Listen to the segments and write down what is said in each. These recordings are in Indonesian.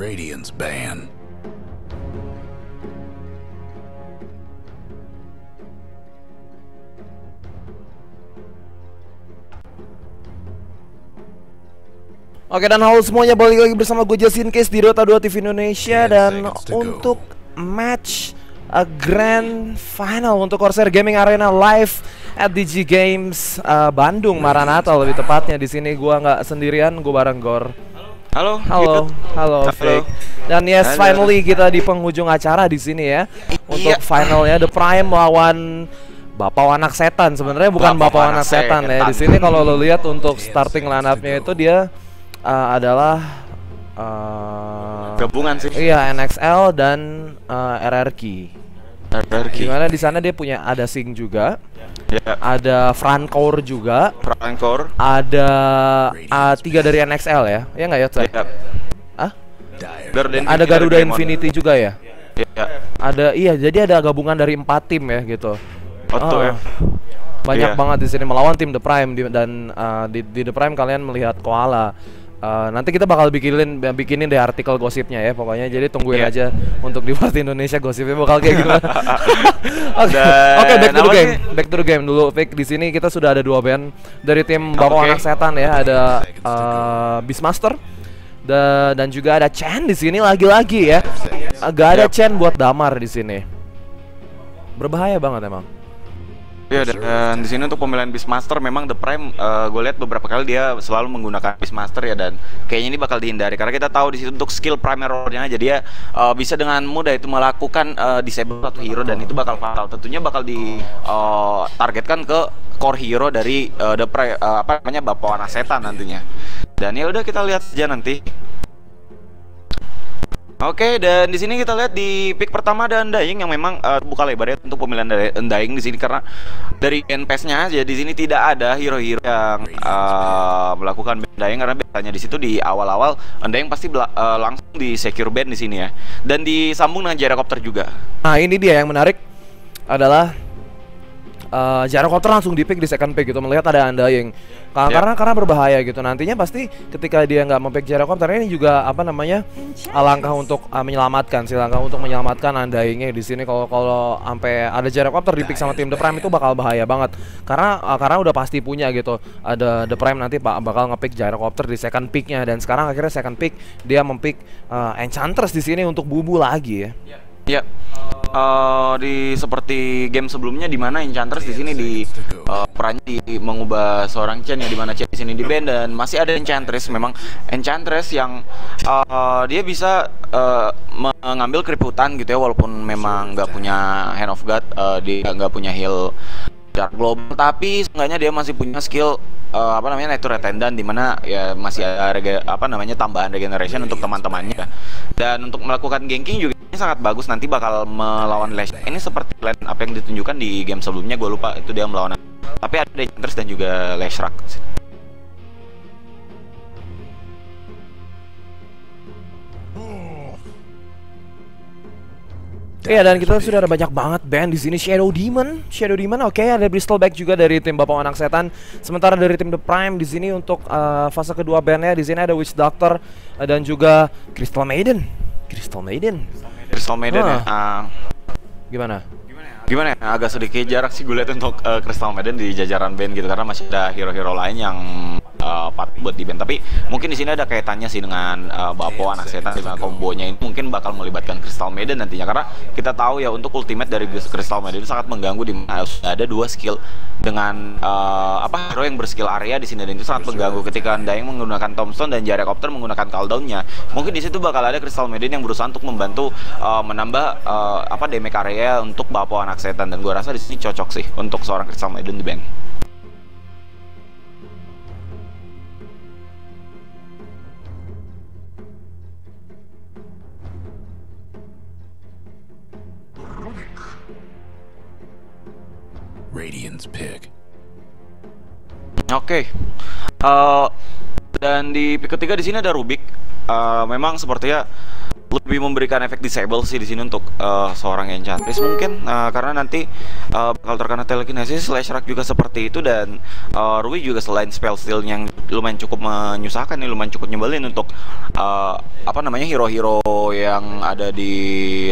Radiance ban. Oke dan halo semuanya balik lagi bersama gue Jasin Case di Dota 2 TV Indonesia dan untuk match a grand final untuk Corsair Gaming Arena live at DG Games uh, Bandung Maranatha lebih tepatnya di sini gua nggak sendirian gue bareng Gor. Halo, Halo, Yud. halo, Halo. Dan yes, Halo. finally kita di penghujung acara di sini ya untuk Iya. finalnya The Prime lawan Bapak Anak Setan. Sebenarnya bukan Bapak Bapak, Anak Anak Setan, ya. Di sini kalau lo lihat untuk starting line up-nya itu dia uh, adalah uh, Gabungan sih. iya NXL dan uh, RRQ. Hierarki. Di mana di sana dia punya ada Sing juga, Ya, ada Francore juga, Frankor. ada uh, tiga dari NXL ya. Ya nggak ya? Teh? Ya. Ah? Dire. Garuda Ada Infinity, Garuda Demon. Infinity juga ya? Ya. Ada iya, jadi ada gabungan dari empat tim ya gitu. Otto Oh. ya. Banyak Iya. banget di sini melawan tim The Prime di- dan uh, di, di The Prime kalian melihat koala. Uh, nanti kita bakal bikinin bikinin deh artikel gosipnya ya pokoknya jadi tungguin Iya. aja untuk di Party Indonesia gosipnya bakal kayak gimana. Oke, Dan oke back to the game. Back to the game dulu. Vic di sini kita sudah ada dua band dari tim Bapak Oke. Anak Setan ya ada uh, Beastmaster da- dan juga ada Chen di sini lagi-lagi ya. Agak ada Yep. Chen buat damar di sini. Berbahaya banget emang. Ya dan di sini untuk pemilihan Beastmaster memang The Prime gue lihat beberapa kali dia selalu menggunakan Beastmaster ya dan kayaknya ini bakal dihindari karena kita tahu di situ untuk skill primer role-nya aja dia eh, bisa dengan mudah itu melakukan eh, disable satu hero dan itu bakal fatal. Tentunya bakal di eh, targetkan ke core hero dari eh, The Prime eh, apa namanya Bapak Anak Setan nantinya. Dan ya udah kita lihat aja nanti. Oke, dan di sini kita lihat di pick pertama ada Undying yang memang eh, buka lebar ya untuk pemilihan dari Undying di sini karena dari NPS-nya aja di sini tidak ada hero-hero yang eh, melakukan Undying karena biasanya di situ di awal-awal Undying pasti eh, langsung di secure ban di sini ya. Dan disambung dengan gyrocopter juga. Nah ini dia yang menarik adalah uh, gyrocopter langsung di pick di second pick gitu melihat ada Undying Ka- Ya. karena karena berbahaya gitu. Nantinya pasti ketika dia nggak mempick gyrocopter ini juga apa namanya uh, langkah untuk uh, menyelamatkan sih. Langkah untuk menyelamatkan Undyingnya di sini kalau kalau sampai ada gyrocopter di pick sama tim The Prime itu bakal bahaya banget. Karena uh, karena udah pasti punya gitu. Ada The Prime nanti pak bakal ngepick gyrocopter di second picknya. Dan sekarang akhirnya second pick dia mempick uh, Enchantress di sini untuk bubu lagi ya Ya. Eh, di seperti game sebelumnya di mana Enchantress di sini di eh, perannya di mengubah seorang Chen ya di mana Chen di sini di band dan masih ada Enchantress memang Enchantress yang eh, dia bisa eh, mengambil keriputan gitu ya walaupun memang nggak punya Hand of God eh, dia nggak punya heal Global tapi seenggaknya dia masih punya skill eh, apa namanya Nature Attendant di mana ya masih ada rege- apa namanya tambahan regeneration untuk teman-temannya. Dan untuk melakukan ganking juga ini sangat bagus nanti bakal melawan Lash ini seperti line apa yang ditunjukkan di game sebelumnya gue lupa itu dia melawan tapi ada Enchantress dan juga Lashrak Iya dan kita sudah ada banyak banget band di sini Shadow Demon, Shadow Demon oke ada Bristol Back juga dari tim Bapak Anak Setan. Sementara dari tim The Prime di sini untuk uh, fase kedua bandnya di sini ada Witch Doctor uh, dan juga Crystal Maiden. Crystal Maiden. Crystal Maiden ya Ah. ah, Gimana? gimana ya agak sedikit jarak sih gue lihat untuk eh, Crystal Maiden di jajaran band gitu karena masih ada hero-hero lain yang eh, patut buat di band. Tapi mungkin di sini ada kaitannya sih dengan uh, Bapo anak setan dengan kombonya ini mungkin bakal melibatkan Crystal Maiden nantinya. Karena kita tahu ya untuk ultimate dari Crystal Maiden itu sangat mengganggu di mana ada dua skill dengan eh, apa hero yang berskill area di sini. Dan itu sangat mengganggu ketika Undying menggunakan Tombstone dan Gyrocopter menggunakan cooldownnya mungkin di situ bakal ada Crystal Maiden yang berusaha untuk membantu eh, menambah eh, apa damage area untuk Bapo anak setan. Dan gua rasa di sini cocok sih untuk seorang Crystal Maiden di band. Radiance pick. Oke. Eh, dan di pick ketiga di sini ada Rubik. uh, memang sepertinya lebih memberikan efek disable sih di sini untuk uh, seorang enchantress mungkin uh, karena nanti uh, bakal terkena telekinesis slash rock juga seperti itu dan uh, Rui juga selain spell steal yang lumayan cukup menyusahkan nih lumayan cukup nyebelin untuk uh, apa namanya hero-hero yang ada di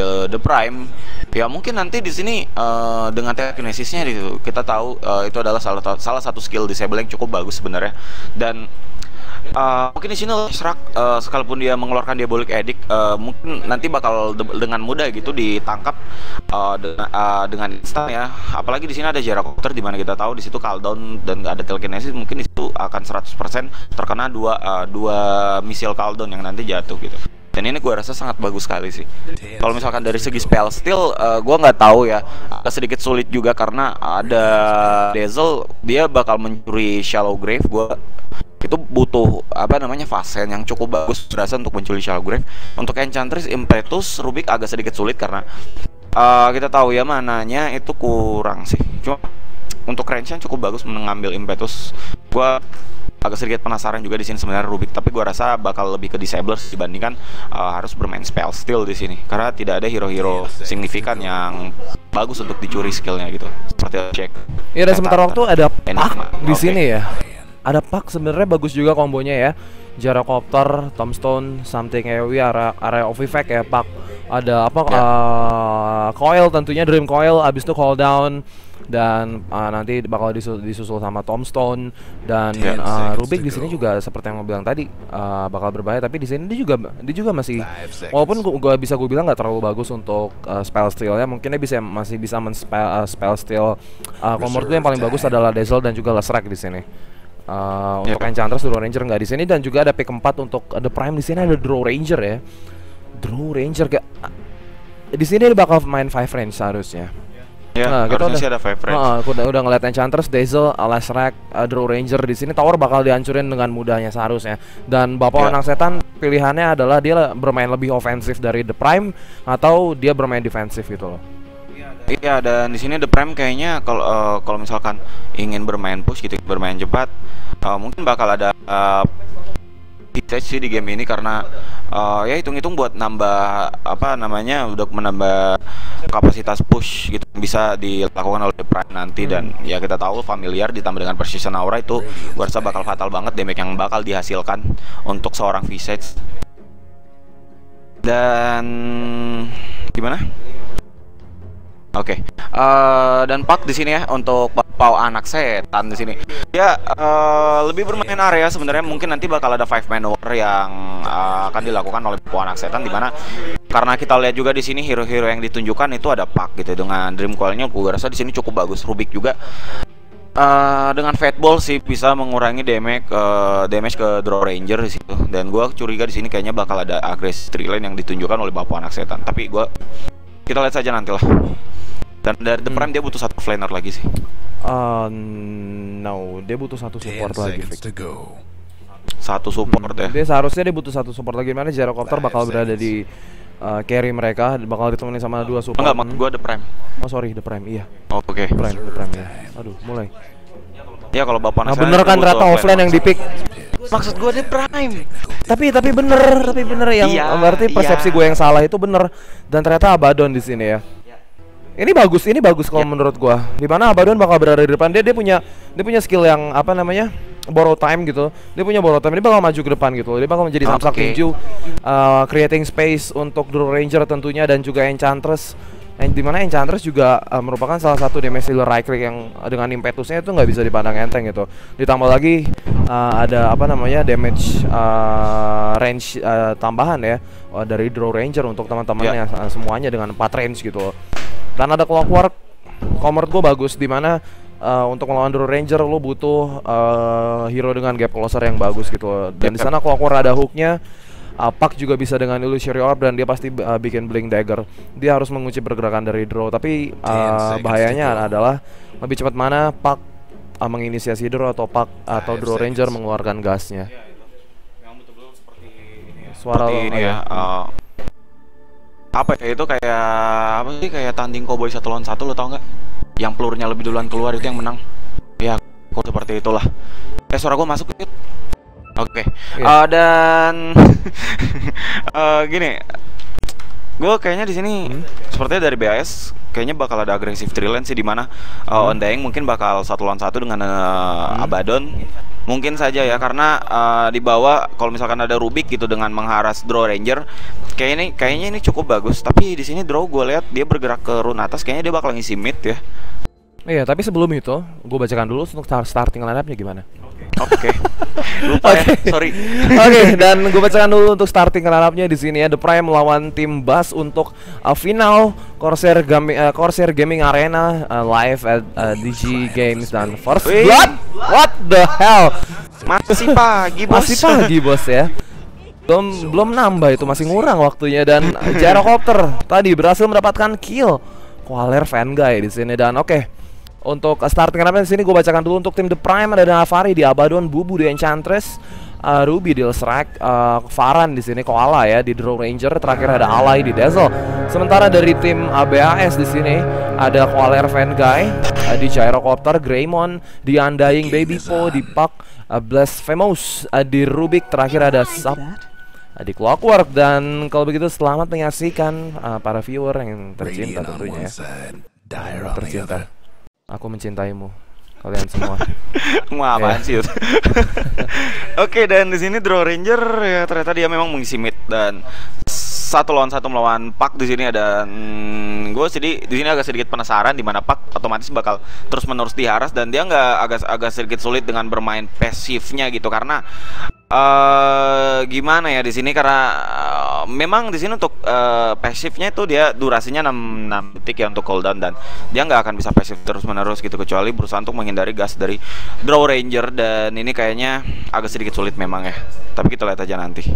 uh, The Prime ya mungkin nanti di sini uh, dengan telekinesisnya itu kita tahu uh, itu adalah salah salah satu skill disable yang cukup bagus sebenarnya. Dan uh, mungkin di sini Shrek uh, sekalipun dia mengeluarkan diabolic edict uh, mungkin nanti bakal de dengan mudah gitu ditangkap uh, dengan, uh, dengan instan ya. Apalagi di sini ada gyrocopter di mana kita tahu di situ cooldown dan ada telekinesis mungkin di situ akan 100% terkena dua uh, dua misil cooldown yang nanti jatuh gitu. Dan ini gue rasa sangat bagus sekali sih. Kalau misalkan dari segi spell still uh, gue nggak tahu ya. Agak sedikit sulit juga karena ada Dazzle dia bakal mencuri shallow grave gue itu butuh apa namanya fasen yang cukup bagus berasa untuk mencuri Shallow Grave untuk Enchantress Impetus Rubik agak sedikit sulit karena uh, kita tahu ya mananya itu kurang sih. Cuma untuk range cukup bagus mengambil Impetus. Gua agak sedikit penasaran juga di sini sebenarnya Rubik tapi gua rasa bakal lebih ke Disablers dibandingkan uh, harus bermain spell still di sini. Karena tidak ada hero-hero signifikan yang bagus untuk dicuri skillnya gitu. Seperti cek Iya dan sementara waktu ada Pak di okay. sini ya ada Pak sebenarnya bagus juga kombonya ya. Gyrocopter, Tombstone, Something AoE, area, area of effect ya Pak Ada apa, yeah. Ya. uh, Coil tentunya Dream Coil, abis itu Call Down dan uh, nanti bakal disusul, disusul sama Tombstone dan uh, Rubik di sini juga seperti yang gue bilang tadi uh, bakal berbahaya tapi di sini dia juga dia juga masih walaupun gua, bisa gue bilang nggak terlalu bagus untuk uh, spell steal ya mungkin dia bisa masih bisa men spell, uh, spell steal uh, komor yang paling bagus adalah Dazzle dan juga Lesrek di sini Uh, untuk yep. Enchantress Draw Ranger nggak di sini dan juga ada pick 4 untuk The Prime di sini ada Draw Ranger ya. Draw Ranger gak di sini bakal main five range seharusnya. Ya, nah, kita udah, sih ada five range. Uh, udah udah ngeliat Enchantress, Dazzle, Alasrak, uh, Draw Ranger di sini tower bakal dihancurin dengan mudahnya seharusnya. Dan Bapak yeah. Anak Setan pilihannya adalah dia bermain lebih ofensif dari The Prime atau dia bermain defensif gitu loh. Iya dan di sini The Prime kayaknya kalau uh, kalau misalkan ingin bermain push gitu bermain cepat uh, mungkin bakal ada uh, sih di game ini karena uh, ya hitung-hitung buat nambah apa namanya udah menambah kapasitas push gitu bisa dilakukan oleh The Prime nanti hmm. dan ya kita tahu familiar ditambah dengan precision aura itu gua rasa bakal fatal banget damage yang bakal dihasilkan untuk seorang Visage dan gimana? Oke. Okay. Uh, eh, dan Pak di sini ya untuk Pau anak setan di sini. Ya uh, lebih bermain area sebenarnya mungkin nanti bakal ada five man war yang uh, akan dilakukan oleh Pau anak setan di mana karena kita lihat juga di sini hero-hero yang ditunjukkan itu ada Pak gitu dengan Dream Coil-nya gue rasa di sini cukup bagus. Rubik juga Uh, dengan Fatball sih bisa mengurangi damage uh, damage ke Draw Ranger di situ dan gue curiga di sini kayaknya bakal ada agresif line yang ditunjukkan oleh Bapak Anak Setan tapi gue kita lihat saja nanti lah dan dari The Prime hmm. dia butuh satu flaner lagi sih. Uh, no, dia butuh satu support lagi. Satu support hmm. ya. Dia seharusnya dia butuh satu support lagi. Mana Gyrocopter bakal berada di uh, carry mereka bakal ditemenin sama dua support. Enggak, maksud gua The Prime. Oh sorry, The Prime, iya. Oh, Oke. Okay. Prime, The Prime ya. Aduh, mulai. Ya kalau bapak Nah bener kan ternyata offline yang dipick. Maksud gue The Prime. Tapi tapi bener, tapi bener yang iya, berarti persepsi iya. gue yang salah itu bener dan ternyata Abaddon di sini ya. Ini bagus, ini bagus kalau yeah. menurut gua. Di mana Abaddon bakal berada di depan dia, dia punya dia punya skill yang apa namanya? borrow time gitu. Dia punya borrow time. Dia bakal maju ke depan gitu. Dia bakal menjadi samsak okay. uh, creating space untuk Draw Ranger tentunya dan juga Enchantress. yang di mana Enchantress juga uh, merupakan salah satu damage dealer right click yang dengan impetusnya itu nggak bisa dipandang enteng gitu. Ditambah lagi uh, ada apa namanya damage uh, range uh, tambahan ya uh, dari Draw Ranger untuk teman-temannya yeah. uh, semuanya dengan 4 range gitu dan ada clockwork. Kalau menurut gue bagus di mana uh, untuk melawan Draw Ranger lo butuh uh, hero dengan gap closer yang bagus gitu. Dan di sana clockwork ada hooknya. Uh, Pak juga bisa dengan illusory orb dan dia pasti uh, bikin blink dagger. Dia harus mengunci pergerakan dari draw tapi uh, bahayanya adalah lebih cepat mana Pak uh, menginisiasi draw atau Pak atau draw ranger mengeluarkan gasnya. Suara seperti ini ya uh, apa ya itu kayak apa sih kayak tanding koboi satu lawan satu lo tau nggak yang pelurunya lebih duluan keluar itu yang menang ya kok seperti itulah eh suara gue masuk Oke. Iya. Eh, dan eh, gini, gue kayaknya di sini Hmm. sepertinya dari BAS kayaknya bakal ada agresif lane sih di mana eh, Hmm. Undying mungkin bakal satu lawan satu dengan eh, Abaddon. Mungkin saja ya karena eh, di bawah kalau misalkan ada Rubik gitu dengan mengharas Draw Ranger, kayaknya ini kayaknya ini cukup bagus. Tapi di sini Draw gue lihat dia bergerak ke rune atas, kayaknya dia bakal ngisi mid ya. Iya, tapi sebelum itu, gue bacakan dulu untuk start- starting lineup-nya gimana. Oke. Lupa ya, Oke. sorry. Oke, dan gue bacakan dulu untuk starting lineup-nya di sini ya. The Prime melawan tim Bass untuk uh, final Corsair Gaming uh, Corsair Gaming Arena uh, live at uh, DG Games dan First. Blood. What the hell? Masih pagi, Bos. Masih pagi, Bos ya. Belum belum nambah itu masih ngurang waktunya dan gyrocopter tadi berhasil mendapatkan kill. Kualer fan guy di sini dan oke. Untuk starting lineup di sini gue bacakan dulu untuk tim The Prime ada Navari di Abaddon, Bubu di Enchantress, uh, Ruby di Lsrak, uh, Faran di sini Koala ya di Draw Ranger, terakhir ada Alay di Dazzle. Sementara dari tim ABAS di sini ada Koaler Fan Guy uh, di Gyrocopter, Greymon di Undying Baby Po di Puck, uh, Blasphemous uh, di Rubik, terakhir ada Sub di Clockwork dan kalau begitu selamat menyaksikan uh, para viewer yang tercinta tentunya ya. Tercinta. Aku mencintaimu kalian semua. Mau apaan Iya. sih? Oke, dan di sini Draw Ranger ya ternyata dia memang mengisi mid dan satu lawan satu melawan Pak di sini ada hmm, gue sedih di sini agak sedikit penasaran di mana Pak otomatis bakal terus menerus diharas dan dia nggak agak agak sedikit sulit dengan bermain pasifnya gitu karena eh gimana ya di sini? Karena eh, memang di sini untuk eh, pasifnya itu dia durasinya 6, 6 detik ya untuk cooldown dan dia nggak akan bisa pasif terus menerus gitu. Kecuali berusaha untuk menghindari gas dari draw ranger. Dan ini kayaknya agak sedikit sulit memang ya. Tapi kita lihat aja nanti.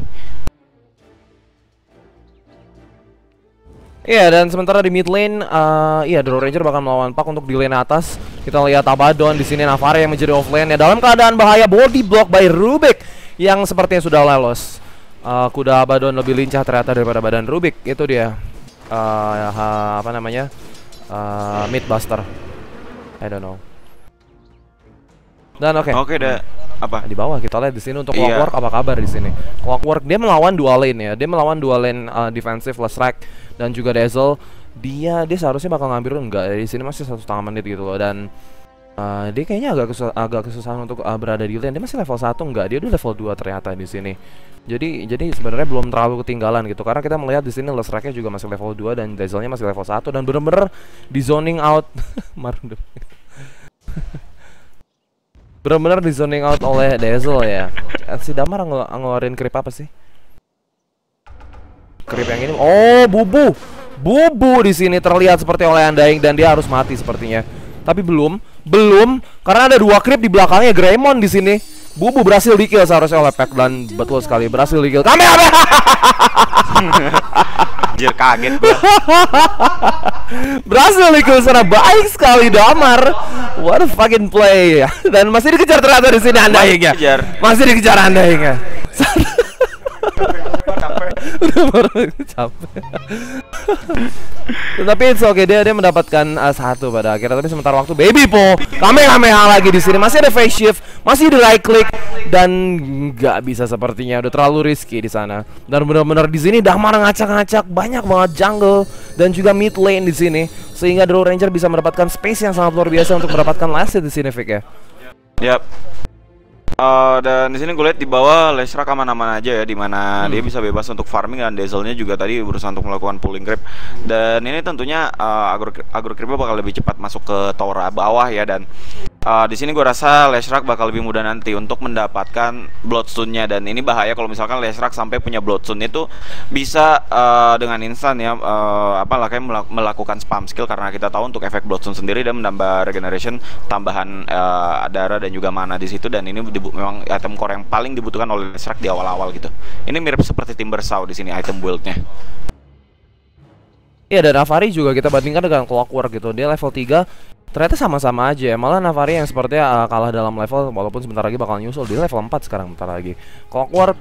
Iya dan sementara di mid lane, eh, iya Draw Ranger bakal melawan Pak untuk di lane atas. Kita lihat Abaddon di sini Navarre yang menjadi offlane ya dalam keadaan bahaya body block by Rubik yang sepertinya sudah lolos. Eh, kuda Abaddon lebih lincah ternyata daripada badan Rubik itu dia eh, ha- apa namanya Eh, mid buster. I don't know. Dan oke. oke dah apa di bawah kita lihat di sini untuk Iya. Clockwork apa kabar di sini? Clockwork dia melawan dua lane ya. Dia melawan dua lane uh, defensive Lesrak dan juga Dazzle. Dia dia seharusnya bakal ngambil enggak di sini masih satu setengah menit gitu loh dan uh, dia kayaknya agak kesu- agak kesusahan untuk uh, berada di lane. Dia masih level 1 enggak? Dia udah level 2 ternyata di sini. Jadi jadi sebenarnya belum terlalu ketinggalan gitu karena kita melihat di sini Lesraknya juga masih level 2 dan Dazzle-nya masih level 1 dan bener-bener di zoning out Marundem. bener-bener di zoning out oleh Dazzle ya. Eh, Si Damar ngel- ngeluarin creep apa sih? Creep yang ini. Oh, bubu. Bubu di sini terlihat seperti oleh Undying dan dia harus mati sepertinya. Tapi belum, belum karena ada dua creep di belakangnya Greymon di sini. Bubu berhasil di kill seharusnya oleh Pack dan betul sekali berhasil di kill. Kame kame. anjir kaget gua Berhasil di kill secara baik sekali Damar. What a fucking play. Dan masih dikejar ternyata di sini dikejar. Masih dikejar Undying ya. Capek. Tapi it's okay dia dia mendapatkan uh, satu pada akhirnya. Tapi sementara waktu baby po kamehameha lagi di sini. Masih ada face shift masih ada right click dan nggak bisa sepertinya. Udah terlalu risky di sana. Dan benar-benar di sini Dahmar ngacak-ngacak banyak banget jungle dan juga mid lane di sini. Sehingga Draw Ranger bisa mendapatkan space yang sangat luar biasa untuk mendapatkan last di sini Vic ya. Eh, dan di sini gue lihat di bawah Lesrak aman-aman aja ya, di mana dia bisa bebas untuk farming dan Dazzle-nya juga tadi berusaha untuk melakukan pulling creep. Dan ini tentunya eh, agro agro creep bakal lebih cepat masuk ke tower bawah ya dan eh, di sini gue rasa Lesrak bakal lebih mudah nanti untuk mendapatkan Bloodstone-nya. Dan ini bahaya kalau misalkan Lesrak sampai punya Bloodstone itu bisa eh, dengan instan ya eh, apa lah kayak melak- melakukan spam skill. Karena kita tahu untuk efek Bloodstone sendiri dan menambah regeneration tambahan eh, darah dan juga mana di situ. Dan ini memang item core yang paling dibutuhkan oleh Lesrak di awal-awal gitu. Ini mirip seperti Timber Saw di sini item build-nya. Iya dan Navari juga kita bandingkan dengan Clockwork gitu Dia level 3 Ternyata sama-sama aja ya Malah Navari yang sepertinya uh, kalah dalam level Walaupun sebentar lagi bakal nyusul Dia level 4 sekarang bentar lagi Clockwork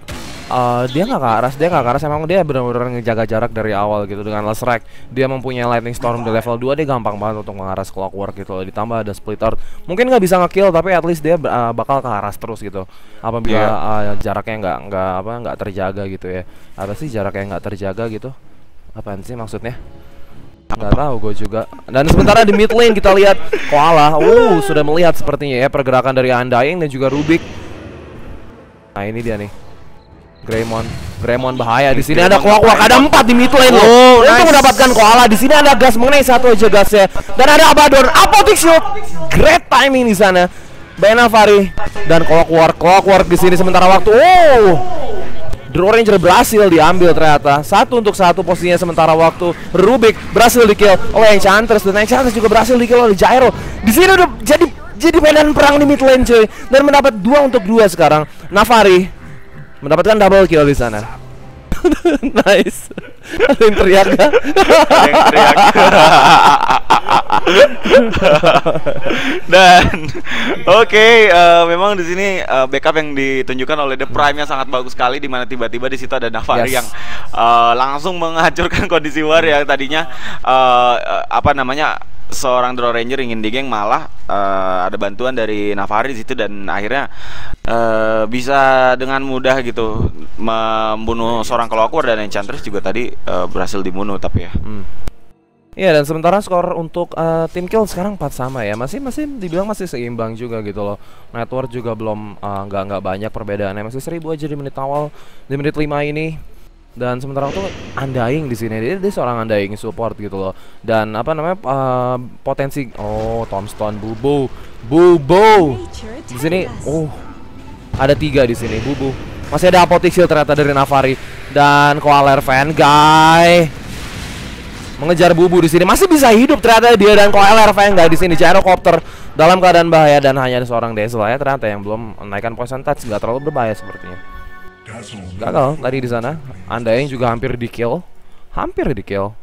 uh, dia nggak keras, dia nggak keras. Emang dia benar-benar ngejaga jarak dari awal gitu dengan Lesrek. Dia mempunyai Lightning Storm di level 2 dia gampang banget untuk mengaras Clockwork gitu. loh. Ditambah ada Split Earth. Mungkin nggak bisa ngekill tapi at least dia uh, bakal keras terus gitu. Apabila Iya. uh, jaraknya nggak nggak apa nggak terjaga gitu ya. Apa sih jaraknya nggak terjaga gitu? Apaan sih maksudnya? Nggak tahu gue juga. Dan sementara di mid lane kita lihat Koala, uh sudah melihat sepertinya ya pergerakan dari Undying dan juga Rubik. Nah ini dia nih. Greymon, Greymon bahaya. Di sini ada Clockwork, ada empat di mid lane loh. Oh, Untuk nice. mendapatkan Koala di sini ada gas mengenai satu aja gasnya. Dan ada Abaddon, Apotic Shield. Great timing di sana. Benavari dan Clockwork, Clockwork di sini sementara waktu. Oh, Draw Ranger berhasil diambil ternyata Satu untuk satu posisinya sementara waktu Rubik berhasil di kill oleh Enchantress Dan Enchantress juga berhasil di kill oleh Gyro Di sini udah jadi jadi medan perang di mid lane cuy Dan mendapat dua untuk dua sekarang Navari mendapatkan double kill di sana Nice Ada yang teriak? Ada yang teriak. Dan oke, eh, memang di sini eh, backup yang ditunjukkan oleh The Prime-nya sangat bagus sekali di mana tiba-tiba di situ ada Navari Yes. yang eh, langsung menghancurkan kondisi war yang tadinya eh, eh, apa namanya seorang Draw Ranger ingin digeng malah eh, ada bantuan dari Navari di situ dan akhirnya eh, bisa dengan mudah gitu membunuh seorang Clockwork dan Enchantress juga tadi eh, berhasil dibunuh tapi ya. Hmm. Iya dan sementara skor untuk eh, tim kill sekarang 4 sama ya. Masih masih dibilang masih seimbang juga gitu loh. Network juga belum nggak nggak banyak perbedaannya. Masih seribu aja di menit awal di menit 5 ini dan sementara itu Undying di sini. Dia, dia seorang Undying support gitu loh. Dan apa namanya eh, potensi oh Tombstone Bubu Bubu. Di sini oh ada tiga di sini Bubu. Masih ada Apotic Shield ternyata dari Navari. Dan Koaler fan guy mengejar bubu di sini. Masih bisa hidup ternyata dia dan KLR fan guy di sini. Gyrocopter dalam keadaan bahaya dan hanya ada seorang Dazzle ya ternyata yang belum menaikkan poison touch. Nggak terlalu berbahaya sepertinya gagal tadi di sana. Anda yang juga hampir di kill. Hampir di kill.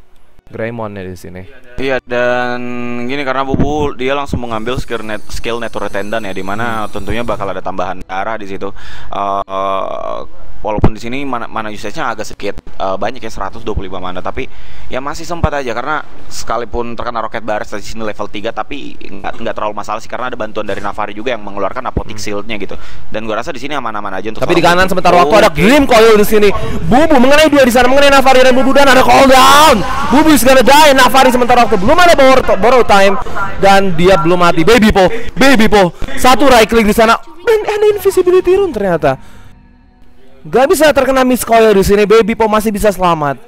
Greymon di sini. Iya dan gini karena Bubu dia langsung mengambil skill net skill network attendant ya di mana tentunya bakal ada tambahan darah di situ. Eh, walaupun di sini mana mana usage-nya agak sedikit eh, banyak ya 125 mana. Tapi ya masih sempat aja karena sekalipun terkena roket baris di sini level 3 tapi nggak nggak terlalu masalah sih karena ada bantuan dari Navari juga yang mengeluarkan apotek shieldnya gitu. Dan gua rasa di sini aman-aman aja untuk tapi di kanan sementara waktu ada. Grim Coil di sini. Bubu mengenai dua di sana mengenai Navari dan Bubu dan ada call down. Bubu is gonna die Navari sementara waktu belum ada borrow, borrow time dan dia belum mati. Baby Po Baby Po satu right click di sana. Dan ada invisibility rune ternyata Gak bisa terkena miss coil di sini. Baby Po masih bisa selamat.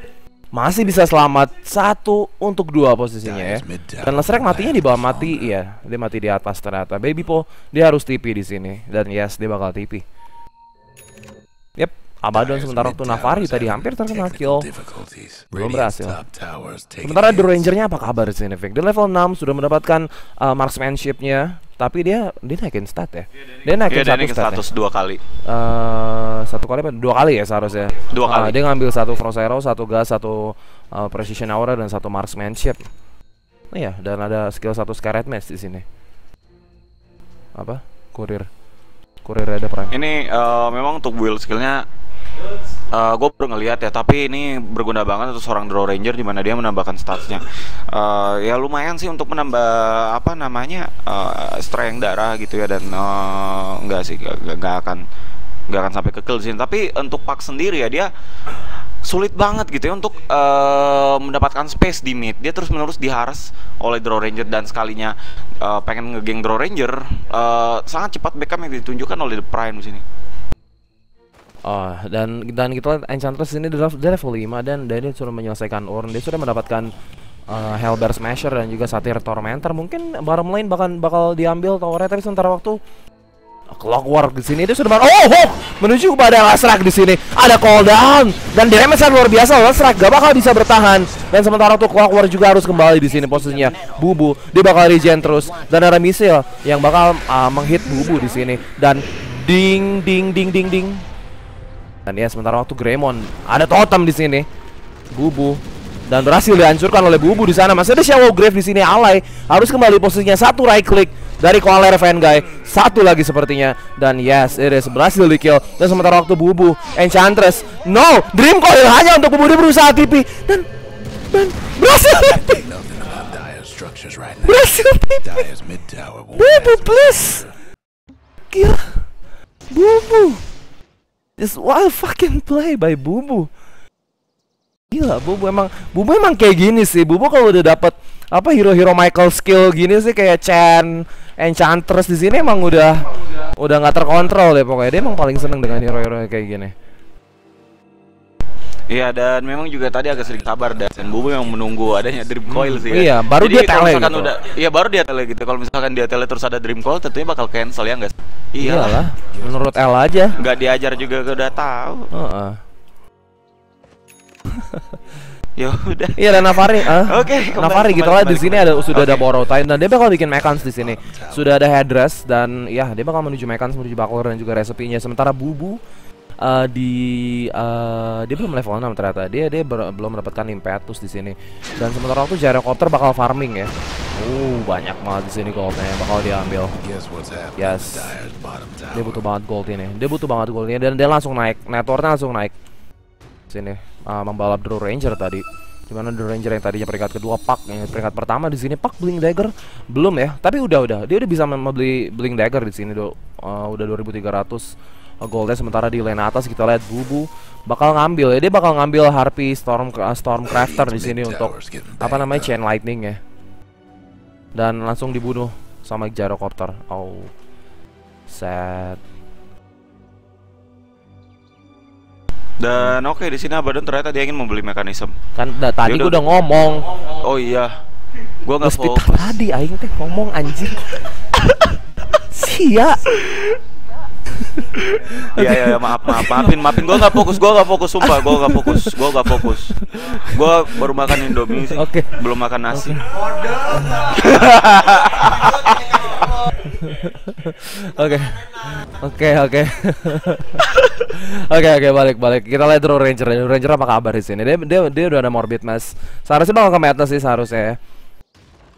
Masih bisa selamat satu untuk dua posisinya ya. Dan Lesrek matinya di bawah mati, iya. Dia mati di atas ternyata. Baby Po dia harus TP di sini dan yes dia bakal TP. Abaddon sementara waktu Navari tadi hampir terkena kill. Belum berhasil. Sementara The Rangernya apa kabar di sini, Vic? Dia level 6 sudah mendapatkan uh, marksmanship-nya, tapi dia dia naikin stat ya. Dia naikin Iya, dia satu naikin stat. ya? status dua kali. Eh, satu kali apa? Dua kali ya seharusnya. Dua Eh, kali. dia ngambil satu frost arrow, satu gas, satu eh, precision aura dan satu marksmanship. Iya, dan ada skill satu scarlet match di sini. Apa? Kurir. Kurir ada prime. Ini eh, memang untuk build skillnya eh gue baru ngelihat ya, tapi ini berguna banget untuk seorang draw ranger di mana dia menambahkan statsnya. Eh, ya lumayan sih untuk menambah apa namanya eh strength darah gitu ya dan eh, enggak sih nggak akan nggak akan sampai ke kill di sini. Tapi untuk Pak sendiri ya dia sulit banget gitu ya untuk eh, mendapatkan space di mid. Dia terus menerus diharas oleh Draw Ranger dan sekalinya eh, pengen ngegeng Draw Ranger eh, sangat cepat backup yang ditunjukkan oleh The Prime di sini. Oh, dan dan kita lihat Enchantress ini level, dia level 5 dan dan dia sudah menyelesaikan urn. Dia sudah mendapatkan uh, Hellbear Smasher dan juga Satyr Tormentor. Mungkin bottom lane bakal bakal diambil towernya tapi sementara waktu Clockwork di sini dia sudah oh, oh menuju kepada Lasrak di sini. Ada cooldown dan damage luar biasa. Lasrak gak bakal bisa bertahan. Dan sementara waktu Clockwork juga harus kembali di sini posisinya. Bubu dia bakal regen terus. Dan ada misil yang bakal uh, menghit Bubu di sini. Dan ding ding ding ding ding. Dan ya sementara waktu Greymon ada totem di sini. Bubu. Dan berhasil dihancurkan oleh Bubu di sana. Masih ada Shadow Grave di sini alay. Harus kembali posisinya. Satu right click dari Koaler Fan Guy. Satu lagi sepertinya dan yes, it is berhasil di kill. Dan sementara waktu Bubu Enchantress, no, Dream Coil hanya untuk Bubu berusaha TP dan dan berhasil. Berhasil Bubu please. Gila. Bubu. This wild fucking play by Bubu. Gila, Bubu emang Bubu emang kayak gini sih. Bubu kalau udah dapet apa hero-hero Michael skill gini sih kayak Chen, Enchantress di sini emang udah udah nggak terkontrol deh pokoknya. Dia emang paling seneng dengan hero-hero kayak gini. Iya dan memang juga tadi agak sedikit sabar dan Bubu memang menunggu adanya Dream Coil sih. ya. iya, baru Jadi dia tele gitu. Udah, iya baru dia tele gitu. Kalau misalkan dia tele terus ada Dream Coil, tentunya bakal cancel ya enggak? Iyalah, menurut L aja. Nggak diajar juga udah tahu. Heeh. Ya udah. Iya dan Navari, ah. Oke, kembali, Navari gitu lah di sini kembali. ada sudah ada Oke. borrow time dan dia bakal bikin mechans di sini. Sudah ada headdress dan ya dia bakal menuju mechans menuju buckler dan juga resepinya. Sementara Bubu eh, di eh, dia belum level 6 ternyata. Dia dia ber- belum mendapatkan impetus di sini. Dan sementara waktu Gyrocopter bakal farming ya. Uh, banyak banget di sini goldnya yang bakal diambil. Guess what's happening Yes. Dia butuh banget gold ini. Dia butuh banget goldnya dan dia langsung naik. Networknya langsung naik. Sini uh, membalap Draw Ranger tadi. Di mana Draw Ranger yang tadinya peringkat kedua Pak? Yang peringkat pertama di sini Pak Blink Dagger? Belum ya. Tapi udah udah. Dia udah bisa membeli Blink Dagger di sini do. Uh, udah 2300 uh, goldnya sementara di lane atas. Kita lihat Bubu bakal ngambil ya. Dia bakal ngambil Harpy Storm uh, Stormcrafter di sini untuk apa namanya chain lightning ya. Dan langsung dibunuh sama gyrocopter. Oh sad Dan oke di sini Abaddon ternyata dia ingin membeli mekanisme. kan da- tadi gua udah ngomong Oh iya. Gua nggak fokus. tadi aing teh ngomong anjing sia Iya iya maaf maaf maafin maafin gua nggak fokus gua nggak fokus sumpah gua nggak fokus gua nggak fokus gua baru makan indomie sih Oke. belum makan nasi Oke. Oke, oke. Oke, oke, balik, balik. Kita lihat Ranger. Ranger apa kabar di sini? Dia, dia, dia udah ada Morbid Mass. Seharusnya bakal ke Madness sih seharusnya ya.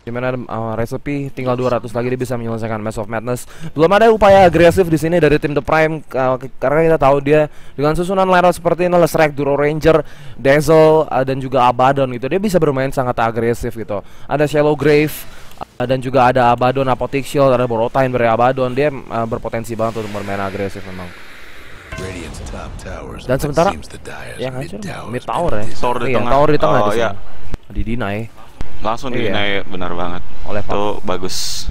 Gimana uh, recipe tinggal 200 lagi dia bisa menyelesaikan Mass of Madness. Belum ada upaya agresif di sini dari tim The Prime uh, karena kita tahu dia dengan susunan line seperti ini Lesrek, Duro Ranger, Dazzle uh, dan juga Abaddon gitu. Dia bisa bermain sangat agresif gitu. Ada Shallow Grave uh, dan juga ada Abaddon, Apotheek Shield, ada Borotine dari Abaddon. Dia uh, berpotensi banget untuk bermain agresif memang. Dan sementara yang mid hancur mid tower ya. Tower di tengah. tower di tengah Oh, di sini. Di deny langsung Iya. dinai benar banget oleh Pak. tuh bagus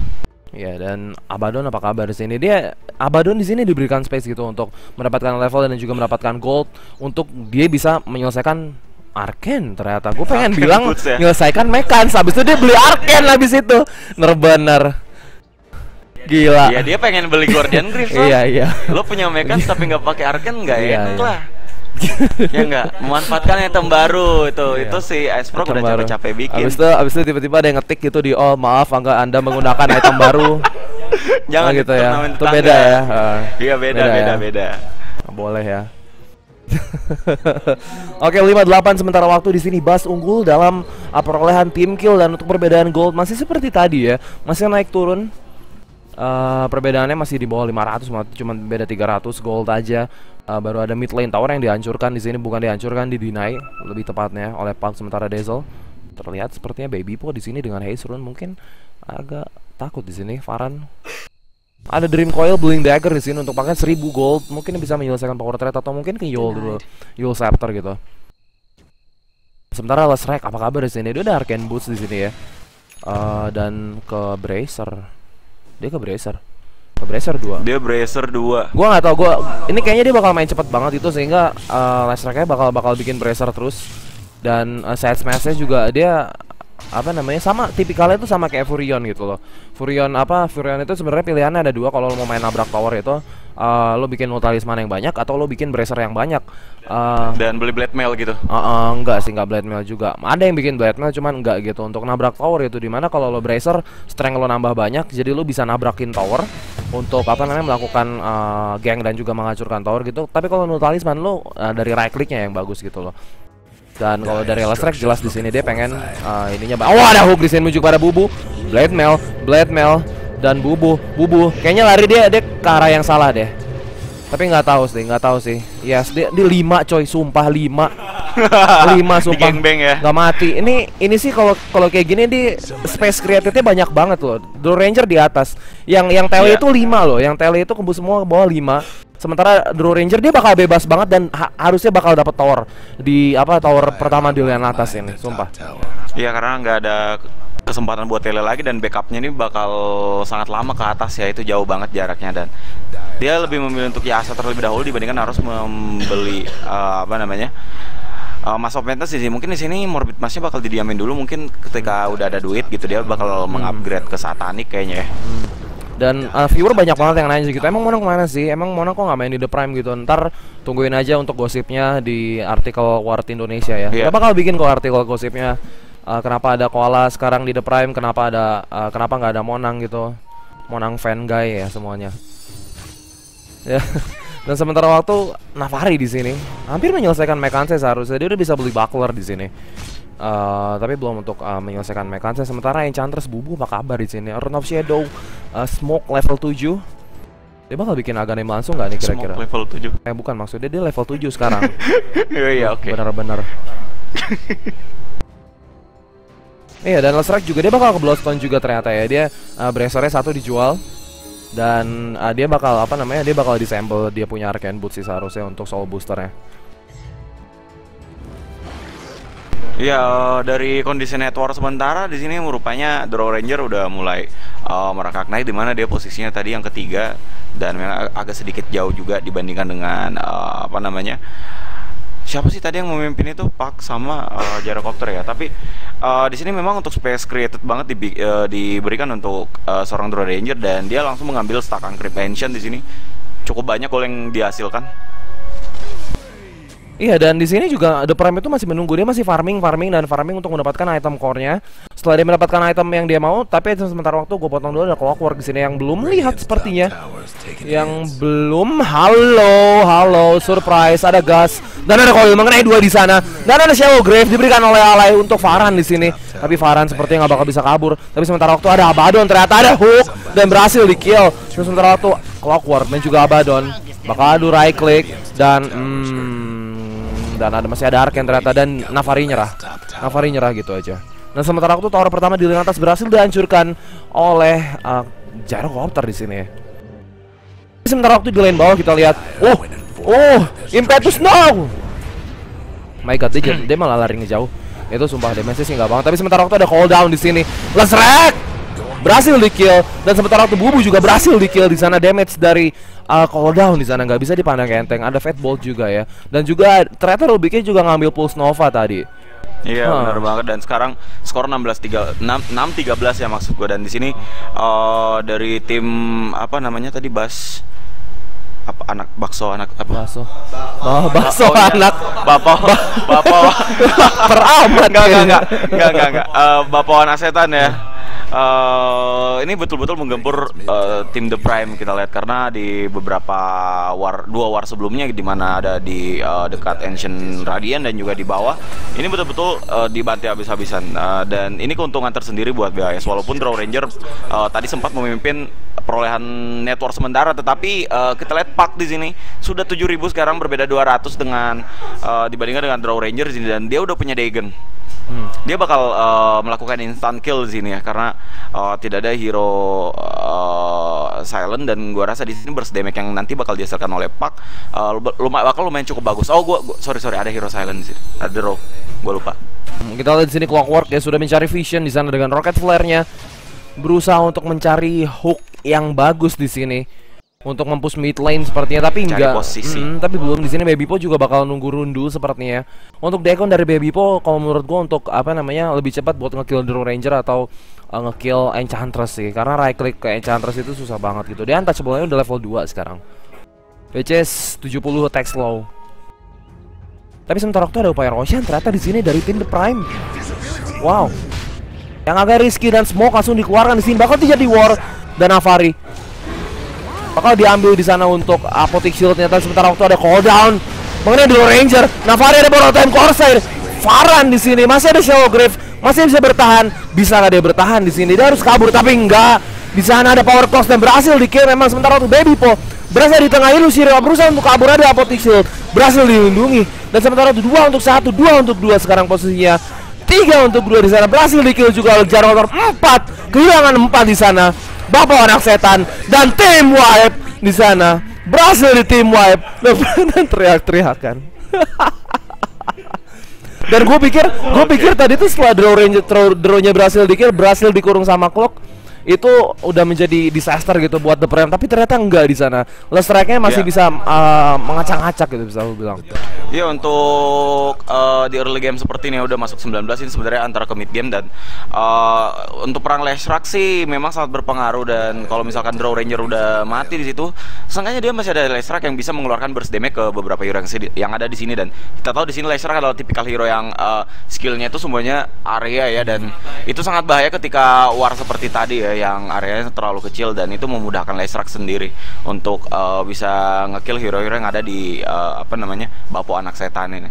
Iya dan Abaddon apa kabar di sini? Dia Abaddon di sini diberikan space gitu untuk mendapatkan level dan juga mendapatkan gold untuk dia bisa menyelesaikan Arken ternyata. Gue pengen Arcane bilang ya. menyelesaikan Mekans habis itu dia beli Arken habis itu. Bener bener. Gila. Iya dia pengen beli Guardian lah. Iya iya. Lo punya mekans tapi nggak pakai Arken nggak Iya, enak iya. lah. Ya nggak memanfaatkan item baru itu Iya. itu si Ice Pro udah capek-capek bikin Habis itu habis itu tiba-tiba ada yang ngetik gitu di oh maaf angga Anda menggunakan item baru. jangan Oh, gitu ya. Itu beda ya. Ah. iya beda Beda beda ya. beda, Boleh ya. Oke 58 sementara waktu di sini Bas unggul dalam uh, perolehan tim kill dan untuk perbedaan gold masih seperti tadi ya masih naik turun Eh, perbedaannya masih di bawah 500 ma- cuma beda 300 gold aja. Eh, baru ada mid lane tower yang dihancurkan. Di sini bukan dihancurkan di deny lebih tepatnya oleh Park sementara Dazzle. Terlihat sepertinya Baby Po di sini dengan Haze Rune mungkin agak takut di sini Faran ada Dream Coil Bling Dagger di sini untuk pakai 1000 gold. Mungkin bisa menyelesaikan power threat atau mungkin ke Yul dulu Yul Scepter gitu. Sementara Lesrek apa kabar di sini? Dia ada Arcane Boots di sini ya. Eh, dan ke Bracer dia ke Bracer. Ke Bracer 2 dia Bracer 2 Gua nggak tahu gua ini kayaknya dia bakal main cepet banget itu sehingga uh, Lesreknya bakal bakal bikin bracer terus. Dan uh, side smashnya juga dia apa namanya sama tipikalnya itu sama kayak Furion gitu loh. Furion apa Furion itu sebenarnya pilihannya ada dua kalau mau main nabrak tower itu uh, lo bikin talisman yang banyak atau lo bikin bracer yang banyak. Uh, dan beli blade mail gitu Uh, uh, enggak sih, enggak blade mail juga. Ada yang bikin blade mail cuman enggak gitu. Untuk nabrak tower itu di mana kalau lo bracer strength lo nambah banyak, jadi lo bisa nabrakin tower untuk apa namanya melakukan uh, gang dan juga menghancurkan tower gitu. Tapi kalau no talisman lo uh, dari right clicknya yang bagus gitu loh. Dan kalau dari Lestrek jelas di sini dia pengen uh, ininya. Oh ada hook di sini menuju pada bubu. Blade mail, blade mail. Dan Bubu, Bubu. Kayaknya lari dia dia ke arah yang salah deh. Tapi nggak tahu sih, nggak tahu sih. Yes, dia, dia lima coy, sumpah lima, lima sumpah. ya. Nggak mati. Ini ini sih kalau kalau kayak gini di space created-nya banyak banget loh. Draw Ranger di atas. Yang yang tele Iya. itu lima loh. Yang tele itu kembus semua ke bawah lima. Sementara Draw Ranger dia bakal bebas banget dan ha- harusnya bakal dapat tower di apa tower pertama di lane atas ini, sumpah. Iya karena nggak ada kesempatan buat tele lagi dan backupnya ini bakal sangat lama ke atas ya itu jauh banget jaraknya dan dia lebih memilih untuk Yasa terlebih dahulu dibandingkan harus membeli eh, apa namanya uh, Mas of Madness sini mungkin di sini Morbid Masnya bakal didiamin dulu mungkin ketika udah ada duit gitu dia bakal mengupgrade ke Satanik kayaknya ya. Dan uh, viewer banyak banget yang nanya gitu Emang Mono ke mana sih? Emang Mono kok nggak main di The Prime gitu? Ntar tungguin aja untuk gosipnya di artikel Wart Indonesia ya Iya. Kita bakal bikin kok artikel gosipnya uh, Kenapa ada Koala sekarang di The Prime? Kenapa ada uh, Kenapa nggak ada Monang gitu? Monang fan guy ya semuanya. Ya. Dan sementara waktu Navari di sini. Hampir menyelesaikan Mekanse seharusnya. Dia udah bisa beli buckler di sini. Eh, tapi belum untuk uh, menyelesaikan Mekanse sementara Enchantress bubu apa kabar di sini? Rune of Shadow uh, Smoke level 7 dia bakal bikin Aghanim langsung nggak nih kira-kira? Smoke level 7. eh bukan maksudnya dia level 7 sekarang. Iya iya oke. bener-bener Iya dan Lesrek juga dia bakal ke Bloodstone juga ternyata ya. Dia uh, Bracernya satu dijual. Dan uh, dia bakal apa namanya dia bakal disassemble dia punya Arcane Boots sih seharusnya untuk soul boosternya. Eh, dari kondisi network sementara di sini rupanya Draw Ranger udah mulai uh, merakaknai di mana dia posisinya tadi yang ketiga. Dan memang ag- agak sedikit jauh juga dibandingkan dengan eh, apa namanya siapa sih tadi yang memimpin itu? Pak sama uh, Gyrocopter ya? Tapi eh, di sini memang untuk space created banget dibi- eh, diberikan untuk eh, seorang Draw Ranger dan dia langsung mengambil stack Ancient Ancient di sini. Cukup banyak gol yang dihasilkan Iya dan di sini juga The Prime itu masih menunggu dia masih farming farming dan farming untuk mendapatkan item core-nya. Setelah dia mendapatkan item yang dia mau, tapi sementara waktu gue potong dulu ada clockwork di sini yang belum lihat sepertinya. Yang belum halo halo surprise ada gas dan ada coil mengenai dua di sana dan ada shallow grave diberikan oleh alay untuk Farhan di sini. Tapi Farhan sepertinya nggak bakal bisa kabur. Tapi sementara waktu ada Abaddon ternyata ada hook dan berhasil di kill. Sementara waktu clockwork dan juga Abaddon bakal adu right click dan hmm, dan ada masih ada Arken ternyata dan Navari nyerah. Navari nyerah gitu aja. Dan sementara waktu tower pertama di lini atas berhasil dihancurkan oleh uh, Gyrocopter di sini. Sementara waktu di lane bawah kita lihat, oh, oh, Impetus no. My God, dia, dia malah lari ngejauh. Itu sumpah damage sih nggak banget. Tapi sementara waktu ada cooldown di sini. Lesrek berhasil di kill dan sementara waktu Bubu juga berhasil di kill di sana damage dari uh, cooldown di sana nggak bisa dipandang enteng. Ada Fat Bolt juga ya. Dan juga ternyata Rubiknya juga ngambil Pulse Nova tadi. Iya Hah. benar banget dan sekarang skor 16 3 6 6 13 ya maksud gue dan di sini eh, dari tim apa namanya tadi Bas apa anak bakso anak apa Baso. Oh, baso Oh, iya. anak. Bapak Bapak Peramat enggak enggak enggak enggak enggak enggak Eh, Bapawan Asetan ya Eh, ini betul-betul menggempur eh, tim The Prime kita lihat. Karena di beberapa war dua war sebelumnya di mana ada di eh, dekat Ancient Radiant dan juga di bawah ini betul-betul eh, dibantai habis-habisan. Eh, dan ini keuntungan tersendiri buat BAS walaupun Draw Ranger eh, tadi sempat memimpin perolehan network sementara tetapi eh, kita lihat Pak di sini sudah 7000 sekarang berbeda 200 dengan eh, dibandingkan dengan Draw Ranger di sini. Dan dia udah punya Dagon Hmm. dia bakal uh, melakukan instant kill di sini ya karena uh, tidak ada hero uh, silent dan gua rasa di sini burst damage yang nanti bakal dihasilkan oleh Pak uh, lumayan bakal lumayan cukup bagus. Oh gua, gua- sorry sorry ada hero silent di sini. Ada row. Gua lupa. Hmm, Kita lihat di sini Clockwork ya sudah mencari vision di sana dengan rocket flare-nya. Berusaha untuk mencari hook yang bagus di sini untuk mempush mid lane sepertinya tapi Cari enggak. posisi. Mm, tapi belum di sini Baby Po juga bakal nunggu rundu sepertinya. Untuk Dekon dari Baby Po kalau menurut gua untuk apa namanya lebih cepat buat ngekill Draw Ranger atau uh, ngekill Enchantress sih karena right click ke Enchantress itu susah banget gitu. Dia untouchable-nya udah level 2 sekarang. Which is 70 attack slow. Tapi sementara waktu ada upaya Roshan ternyata di sini dari tim The Prime. Wow. Yang agak risky dan smoke langsung dikeluarkan di sini bakal terjadi war dan Avari. Bakal diambil di sana untuk apotek shield ternyata sementara waktu ada cooldown. Mengenai Draw Ranger, Navari ada borrow time Corsair. Farhan di sini masih ada Shallow Grave, masih bisa bertahan. Bisa nggak dia bertahan di sini? Dia harus kabur tapi enggak. Di sana ada power cost dan berhasil di kill memang sementara waktu Baby Po berhasil di tengah Sirio berusaha untuk kabur ada apotek shield berhasil dilindungi dan sementara itu dua untuk satu dua untuk dua sekarang posisinya tiga untuk dua di sana berhasil di kill juga oleh empat kehilangan empat di sana Bapak anak setan dan tim wipe di sana. Berhasil di tim wipe dan teriak-teriakan. Dan gue pikir gue pikir tadi tuh setelah draw range draw, drawnya berhasil dikir berhasil dikurung sama clock itu udah menjadi disaster gitu buat The Prime tapi ternyata enggak di sana Lestrike-nya masih Yeah. bisa uh, mengacak-acak gitu bisa aku bilang Iya untuk eh, di early game seperti ini udah masuk 19 ini sebenarnya antara ke mid game dan eh, untuk perang Leshrac sih memang sangat berpengaruh dan kalau misalkan Draw Ranger udah mati di situ, seenggaknya dia masih ada Leshrac yang bisa mengeluarkan burst damage ke beberapa hero yang, yang ada di sini dan kita tahu di sini Leshrac adalah tipikal hero yang eh, skillnya itu semuanya area ya dan itu sangat bahaya ketika war seperti tadi ya yang areanya terlalu kecil dan itu memudahkan Leshrac sendiri untuk eh, bisa ngekill hero-hero yang ada di eh, apa namanya bapo anak setan ini.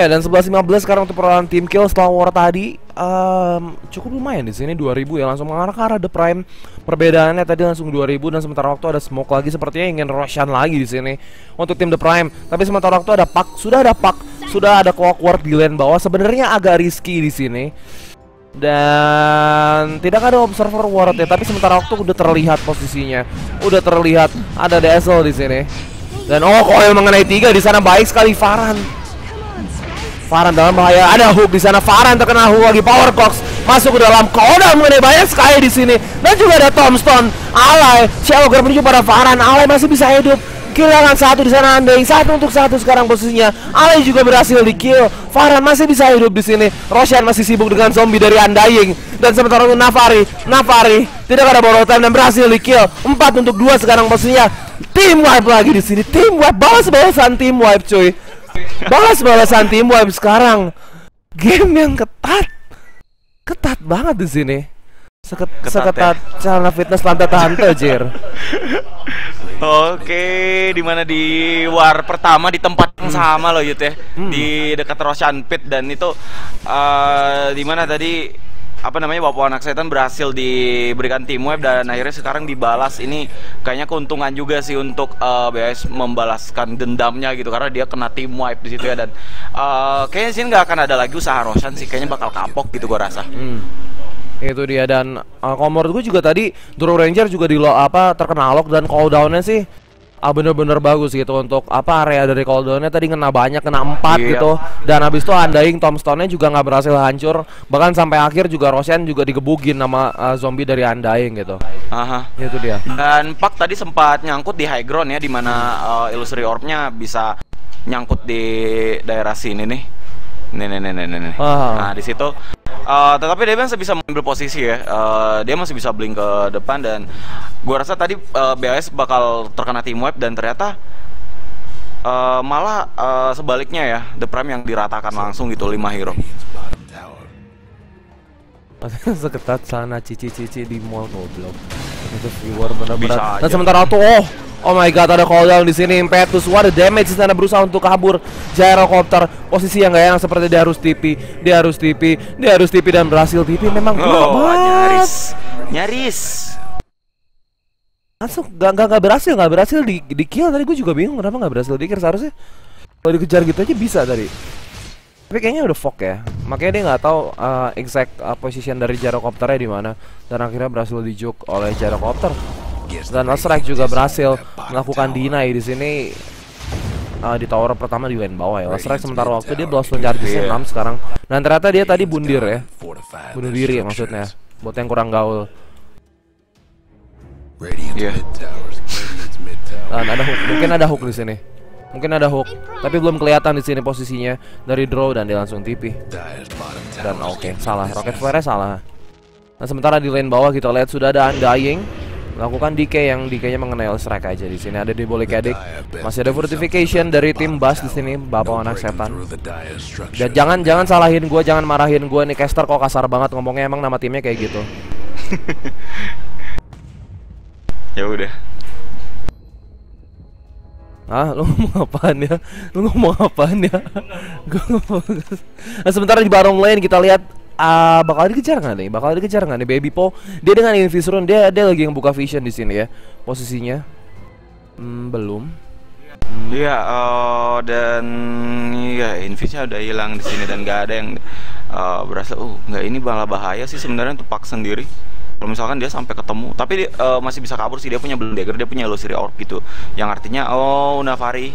Ya dan 11-15 sekarang untuk perolehan tim kill setelah war tadi em, cukup lumayan di sini 2000 ya langsung mengarah ke arah The Prime. Perbedaannya tadi langsung 2000 dan sementara waktu ada smoke lagi sepertinya ingin Roshan lagi di sini untuk tim The Prime. Tapi sementara waktu ada Pak, sudah ada Pak, sudah ada Clockwork di lane bawah. Sebenarnya agak risky di sini. Dan tidak ada observer ward ya, tapi sementara waktu udah terlihat posisinya. Udah terlihat ada DSL di sini. Dan oh, coil mengenai tiga di sana baik sekali Farhan. Farhan dalam bahaya. Ada hook di sana. Farhan terkena hook lagi. Power Cox masuk ke dalam koda mengenai banyak sekali di sini. Dan juga ada Tombstone. Alay. Shallower menuju pada Farhan. Alay masih bisa hidup. Kehilangan satu di sana Andai. Satu untuk satu sekarang posisinya. Alay juga berhasil di kill. Farhan masih bisa hidup di sini. Roshan masih sibuk dengan zombie dari Undying. Dan sementara itu Navari. Navari tidak ada borrow time dan berhasil di kill. Empat untuk dua sekarang posisinya. Team wipe lagi di sini. Team wipe. Balas-balasan team wipe cuy. Balas balasan tim wipe sekarang. Game yang ketat. Ketat banget di sini. Seket, Ketat seketat celana fitness lantai tante Jir. Oke, di mana di war pertama di tempat yang sama loh Yud ya. Hmm. Di dekat Roshan Pit dan itu eh di mana tadi apa namanya Bapak anak setan berhasil diberikan tim web dan akhirnya sekarang dibalas ini kayaknya keuntungan juga sih untuk eh, BS membalaskan dendamnya gitu karena dia kena tim wipe di situ ya dan eh, kayaknya sini nggak akan ada lagi usaha Roshan sih kayaknya bakal kapok gitu gua rasa. Hmm. Itu dia dan uh, menurut gue juga tadi Draw Ranger juga di lo apa terkena lock dan cooldownnya sih ah, bener-bener bagus gitu untuk apa area dari cooldownnya tadi kena banyak kena empat Iya. gitu dan habis itu Undying Tombstone-nya juga nggak berhasil hancur bahkan sampai akhir juga Roshan juga digebugin sama uh, zombie dari Undying gitu Aha. itu dia Dan Pak tadi sempat nyangkut di high ground ya, di mana uh, illusory orb-nya bisa nyangkut di daerah sini nih. Nih nih nih nih nih. nih. Ah. Nah di situ, uh, tetapi dia masih bisa mengambil posisi ya. Uh, dia masih bisa blink ke depan dan gua rasa tadi uh, BAS bakal terkena team wipe dan ternyata uh, malah uh, sebaliknya ya, The Prime yang diratakan langsung gitu lima hero. Bottom tower. seketat sana cici-cici di mall goblok itu viewer benar-benar dan sementara itu oh Oh my god ada cooldown di sini. Impetus What a damage. Di sana berusaha untuk kabur. Gyrocopter posisi yang gak enak seperti dia harus TP Dia harus TP Dia harus TP dan berhasil TP memang Oh, banget. nyaris, nyaris. Langsung gak, gak, gak berhasil gak berhasil di, di kill. Tadi gue juga bingung kenapa gak berhasil di kill. Seharusnya Kalau dikejar gitu aja bisa tadi. Tapi kayaknya udah fog ya. Makanya dia nggak tahu uh, exact uh, position dari gyrocopternya di mana. Dan akhirnya berhasil dijuk oleh gyrocopter dan radiant juga berhasil melakukan deny di sini uh, di tower pertama di lane bawah ya. Radiant's sementara waktu dia blast mencari di. 6 sekarang. Dan ternyata dia tadi bundir ya. Bunuh diri ya maksudnya. Buat yang kurang gaul. Tower. Dan ada hook, mungkin ada hook di sini. Mungkin ada hook, tapi belum kelihatan di sini posisinya dari draw dan dia langsung TP. Dan oke, salah. Rocket flare salah. Nah, sementara di lane bawah kita lihat sudah ada Undying melakukan DK yang DK-nya mengenai strike aja di sini ada di Bolekadik. Masih ada fortification dari tim Bas di sini, Bapak anak setan. Dan jangan jangan salahin gua, jangan marahin gua nih caster kok kasar banget ngomongnya emang nama timnya kayak gitu. Ya udah. Ah, lu ngomong apaan ya? Lu ngomong apaan ya? Ngomong- nah, sementara di barong lane kita lihat ah, bakal dikejar nggak nih? Bakal dikejar nggak nih Baby Po? Dia dengan Invis Rune dia dia lagi yang buka vision di sini ya. Posisinya hmm, belum. Iya, eh, dan iya invisnya udah hilang di sini dan nggak ada yang eh, berasa, uh nggak ini malah bahaya sih sebenarnya untuk Pak sendiri. Kalau misalkan dia sampai ketemu, tapi dia eh, masih bisa kabur sih dia punya Bloom Dagger, dia punya Illusory Orb gitu. Yang artinya oh Navari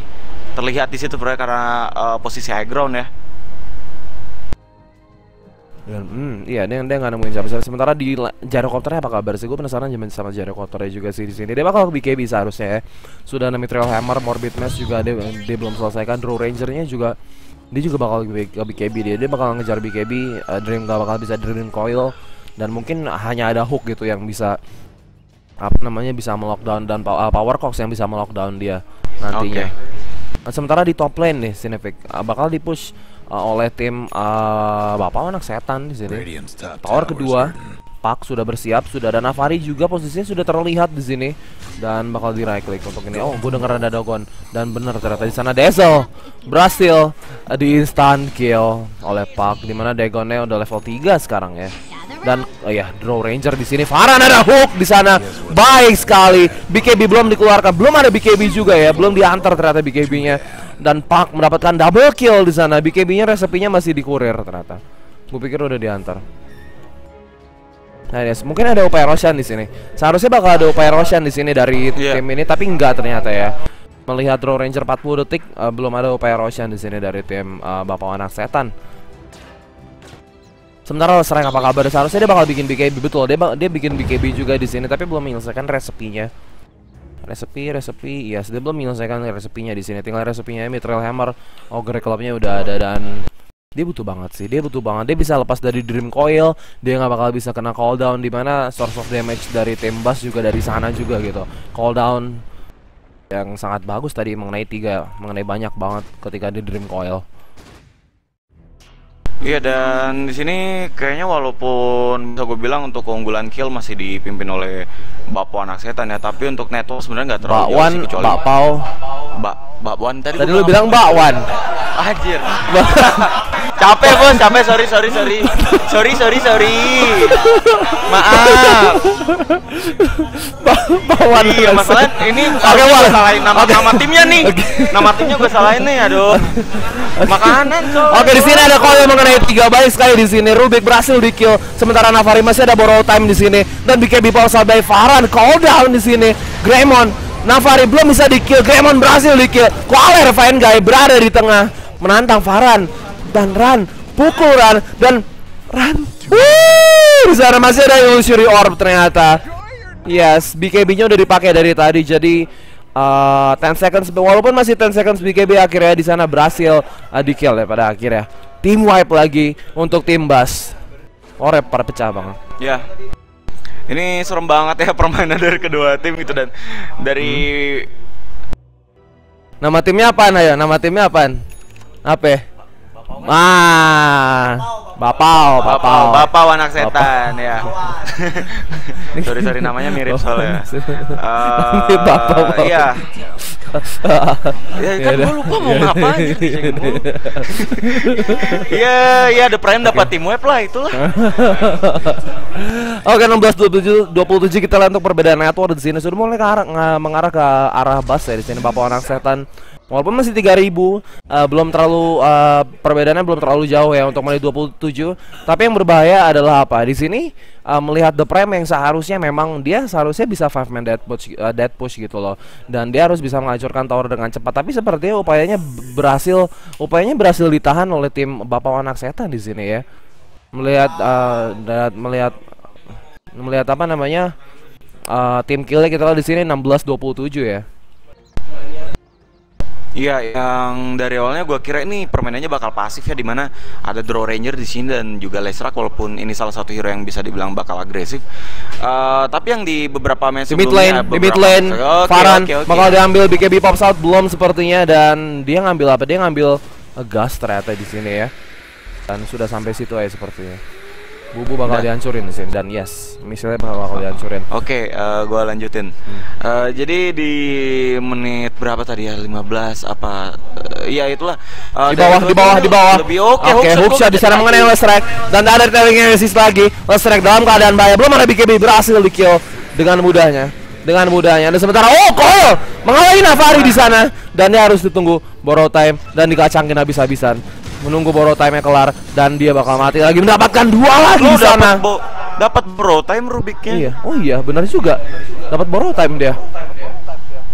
terlihat di situ karena eh, posisi high ground ya. Dan, hmm, iya dia dia nggak nemuin siapa Sementara di gyrocopternya apa kabar sih? Gue penasaran jaman sama gyrocopternya juga sih di sini. Dia bakal ke BKB seharusnya ya. Sudah ada Mithril Hammer, Morbid Mass juga dia dia belum selesaikan. Draw Rangernya juga dia juga bakal ke BKB dia. Dia bakal ngejar BKB. eh, Dream gak bakal bisa Dream Coil dan mungkin hanya ada hook gitu yang bisa apa namanya bisa melockdown dan pow- uh, power cox yang bisa melockdown dia nantinya. Nah, sementara di top lane nih Cinefic uh, bakal dipush uh, oleh tim uh, Bapak anak setan di sini. Tower kedua. Pak sudah bersiap, sudah ada Navari juga posisinya sudah terlihat di sini dan bakal di right click untuk ini. Oh, gue denger ada Dogon dan benar ternyata di sana Dazzle berhasil uh, di instant kill oleh Pak di mana Dagonnya udah level 3 sekarang ya. Dan oh ya, Draw Ranger di sini. Farhan ada hook di sana. Baik sekali. BKB belum dikeluarkan. Belum ada BKB juga ya. Belum diantar ternyata BKB-nya. Dan Pak mendapatkan double kill di sana. BKB-nya resepinya masih di kurir ternyata. Gue pikir udah diantar. Nah, yes, mungkin ada upaya Roshan di sini. Seharusnya bakal ada upaya Roshan di sini dari Iya. tim ini, tapi enggak ternyata ya. Melihat Draw Ranger 40 detik, eh, belum ada upaya Roshan di sini dari tim eh, Bapak Anak Setan. Sementara Serang apa kabar? Seharusnya dia bakal bikin BKB betul. Dia dia bikin BKB juga di sini, tapi belum menyelesaikan resepinya. Resepi, resepi, yes, dia belum menyelesaikan resepinya di sini. Tinggal resepinya Mithril Hammer, Ogre Clubnya udah ada dan dia butuh banget sih. Dia butuh banget. Dia bisa lepas dari Dream Coil. Dia nggak bakal bisa kena cooldown di mana source of damage dari Tembas juga dari sana juga gitu. Cooldown yang sangat bagus tadi mengenai tiga mengenai banyak banget ketika di Dream Coil Iya dan di sini kayaknya walaupun bisa gue bilang untuk keunggulan kill masih dipimpin oleh Bapak anak setan ya, tapi untuk network sebenarnya nggak terlalu jauh Bakwan sih kecuali Bak Pau Mbak Bakwan tadi. tadi lu bilang Bakwan Anjir. capek bos, capek sorry sorry sorry sorry sorry sorry. Maaf. Bakwan Iya masalah ini Oke, gue salahin nama Oke. nama timnya nih. Nama timnya gue salahin nih, aduh. Makanan coy. Oke di sini ada call yang mengenai tiga baik sekali di sini. Rubik berhasil di kill. Sementara Navari masih ada borrow time di sini dan BKB Pausal by Farhan call down di sini. Greymon Navari belum bisa di kill. Greymon berhasil di kill. Kualer Fine Guy berada di tengah menantang Farhan dan Ran pukul Ran dan Ran. Wuh, di sana masih ada Illusory Orb ternyata. Yes, BKB-nya udah dipakai dari tadi jadi uh, 10 seconds walaupun masih 10 seconds BKB akhirnya di sana berhasil uh, di kill ya pada akhirnya. Team wipe lagi untuk tim Bas. Orep pada pecah banget. Ya. Ini serem banget ya permainan dari kedua tim gitu dan dari Nama timnya apaan ya? Nama timnya apaan? Apa? Ah, Bapau, Bapau. Bapak anak setan ya. sorry sorry namanya mirip soalnya. Bapak, Bapak. Iya. Ya kan Yaudah. gue lupa mau ngapa anjir, dicengin mulu. Iya, iya ada Prime dapat tim web lah itulah. Oke 16 27 27 kita lihat untuk perbedaan network di sini sudah mulai ke arah, nga- mengarah ke arah bus ya di sini Bapak Anak Setan. Walaupun masih 3000 eh, belum terlalu eh, perbedaannya belum terlalu jauh ya untuk mulai 27. Tapi yang berbahaya adalah apa? Di sini eh, melihat The Prime yang seharusnya memang dia seharusnya bisa five man dead push eh, dead push gitu loh. Dan dia harus bisa menghancurkan tower dengan cepat. Tapi sepertinya upayanya berhasil upayanya berhasil ditahan oleh tim Bapak Anak Setan di sini ya. Melihat dan melihat melihat apa namanya eh, tim killnya kita lihat di sini 16-27 ya. Iya, yang dari awalnya gue kira ini permainannya bakal pasif ya, di mana ada Draw Ranger di sini dan juga Lesrak walaupun ini salah satu hero yang bisa dibilang bakal agresif. Eh, tapi yang di beberapa match Di mid lane, di mid lane, Oke, Farhan oke, oke. bakal diambil BKB pops out belum sepertinya dan dia ngambil apa? Dia ngambil eh, gas ternyata di sini ya. Dan sudah sampai situ ya sepertinya. Bubu bakal Dan- dihancurin di sini dan yes, misalnya bakal, bakal dihancurin. Oke, eh, gua lanjutin. Eh, jadi di menit berapa tadi ya? 15 apa? eh, Iya itulah. Eh, di bawah, di bawah, di bawah. Lebih oke. Oke, hookshot di sana mengenai Lestrek dan ada tailing assist lagi. Lestrek dalam keadaan bahaya. Belum ada BKB berhasil di kill dengan mudahnya. Dengan mudahnya. Dan sementara oh, Cole menghalangi Navari di sana dan dia harus ditunggu borrow time dan dikacangin habis-habisan. Menunggu borrow time-nya kelar dan dia bakal mati lagi mendapatkan dua lagi di sana. dapat bro time Rubiknya. Iya, oh iya, benar juga. Dapat borrow time dia.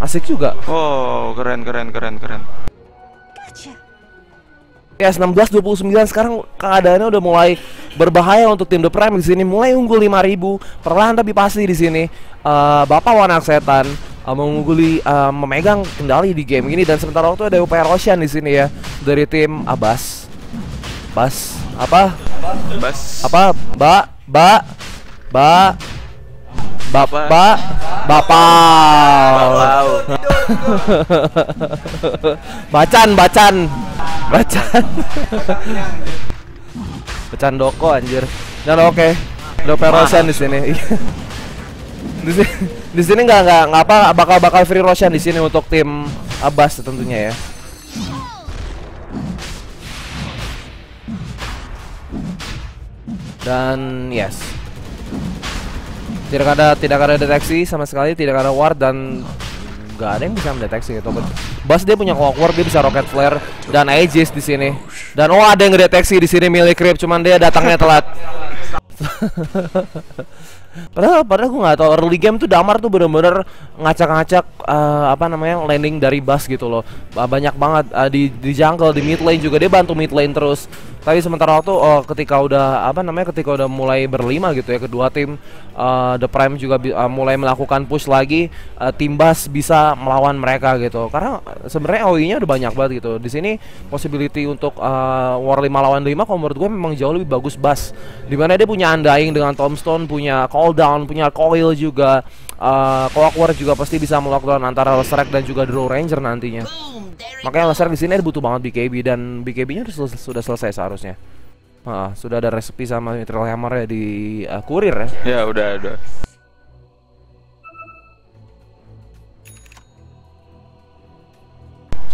Asik juga. Oh, keren keren keren keren. Ya 19-29 sekarang keadaannya udah mulai berbahaya untuk tim The Prime di sini mulai unggul 5000 perlahan tapi pasti di sini eh, Bapak Wanak Setan eh, mengungguli eh, memegang kendali di game ini dan sementara waktu ada upaya Roshan di sini ya dari tim Abbas. Bas apa? Bas. Apa? Ba ba ba Bapak Bapak Wow. Bacan, bacan, bacan. Bacan doko anjir. Dan oke, ada Roshan di sini. di sini di sini nggak nggak nggak apa bakal bakal free Roshan di sini untuk tim Abbas tentunya ya. Dan yes. Tidak ada tidak ada deteksi sama sekali, tidak ada ward dan nggak ada yang bisa mendeteksi gitu. Bas dia punya clockwork, dia bisa rocket flare dan Aegis di sini. Dan oh ada yang ngedeteksi di sini milik Creep, cuman dia datangnya telat. padahal padahal gue nggak tahu early game tuh Damar tuh bener-bener ngacak-ngacak eh, apa namanya landing dari bus gitu loh. Ba- banyak banget eh, di di jungle di mid lane juga. Dia bantu mid lane terus tapi sementara waktu oh, ketika udah apa namanya ketika udah mulai berlima gitu ya kedua tim eh, The Prime juga eh, mulai melakukan push lagi eh, tim Bas bisa melawan mereka gitu. Karena sebenarnya OI-nya udah banyak banget gitu. Di sini possibility untuk eh, war 5 lawan 5 kalau menurut gue memang jauh lebih bagus Bas. Di mana dia punya Undying dengan Tombstone punya cooldown punya coil juga eh Clockwork juga pasti bisa melakukan antara Leshrac dan juga Draw Ranger nantinya makanya Leshrac di sini butuh banget BKB dan BKB-nya sudah, selesai- sudah selesai seharusnya Ah, sudah ada resepi sama Mithril Hammer ya di eh, kurir ya Ya udah udah.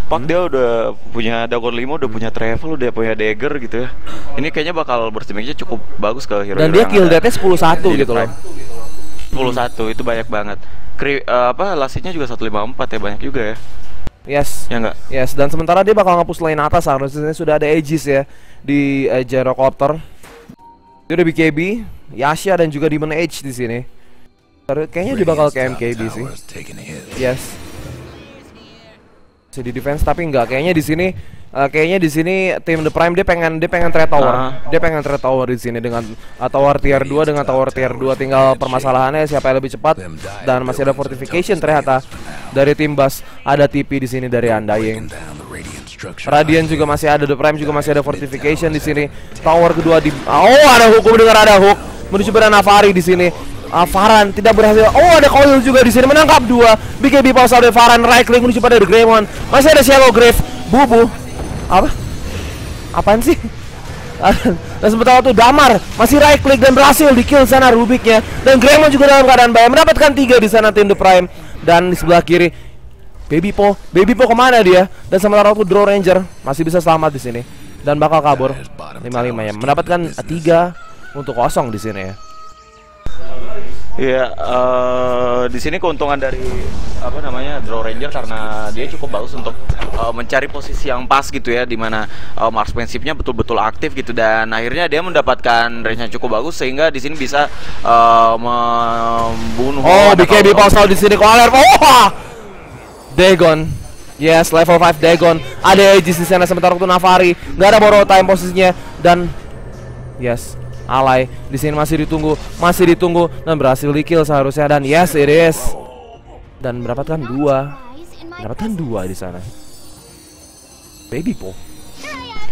Pak dia udah punya Dagor 5, udah punya Travel, udah punya Dagger gitu ya. Ini kayaknya bakal bersimiknya cukup bagus ke hero. dan dia kill death-nya 10-1 gitu loh 10 1 itu banyak banget. Kri, eh, apa lasitnya juga 154 ya banyak juga ya. yes Ya enggak? Yes, dan sementara dia bakal nge-push lane atas harusnya sudah ada Aegis ya di uh, Gyrocopter. Dia udah BKB, Yasha dan juga Demon Age di sini. Kayaknya dia bakal ke MKB sih. Yes. Masih di defense tapi enggak kayaknya di sini uh, kayaknya di sini tim The Prime dia pengen dia pengen trade tower. Ah. Dia pengen trade tower di sini dengan uh, tower tier 2 dengan tower tier 2 tinggal permasalahannya siapa yang lebih cepat dan masih ada fortification ternyata dari tim Bas ada TP di sini dari structure. Radiant juga masih ada, The Prime juga masih ada fortification di sini. Tower kedua di Oh, ada hook, gue dengar ada hook menuju pada Navari di sini. Ah, Farhan tidak berhasil. Oh, ada Coil juga di sini menangkap dua. BKB pause out dari Farhan right click menuju pada The Greymon. Masih ada Shallow Grave. Bubu. Apa? Apaan sih? dan sementara itu Damar masih right click dan berhasil di kill sana Rubiknya dan Greymon juga dalam keadaan bahaya mendapatkan tiga di sana tim The Prime dan di sebelah kiri Baby Po, Baby Po ke mana dia? Dan sementara waktu Draw Ranger masih bisa selamat di sini dan bakal kabur 5-5 ya, mendapatkan tiga untuk kosong di sini ya. Iya, eh, di sini keuntungan dari apa namanya Draw Ranger karena dia cukup bagus untuk eh, mencari posisi yang pas gitu ya, di mana uh, marksmanshipnya betul-betul aktif gitu dan akhirnya dia mendapatkan range-nya cukup bagus sehingga di sini bisa eh, membunuh. Oh, BKB Postal di sini Koaler. Oh! Dagon. Yes, level 5 Dagon. Ada Aegis di sana sementara waktu Navari nggak ada borrow time posisinya dan yes, Alay di sini masih ditunggu, masih ditunggu dan berhasil di kill seharusnya dan yes it is. Dan mendapatkan dua, mendapatkan dua di sana. Baby Po.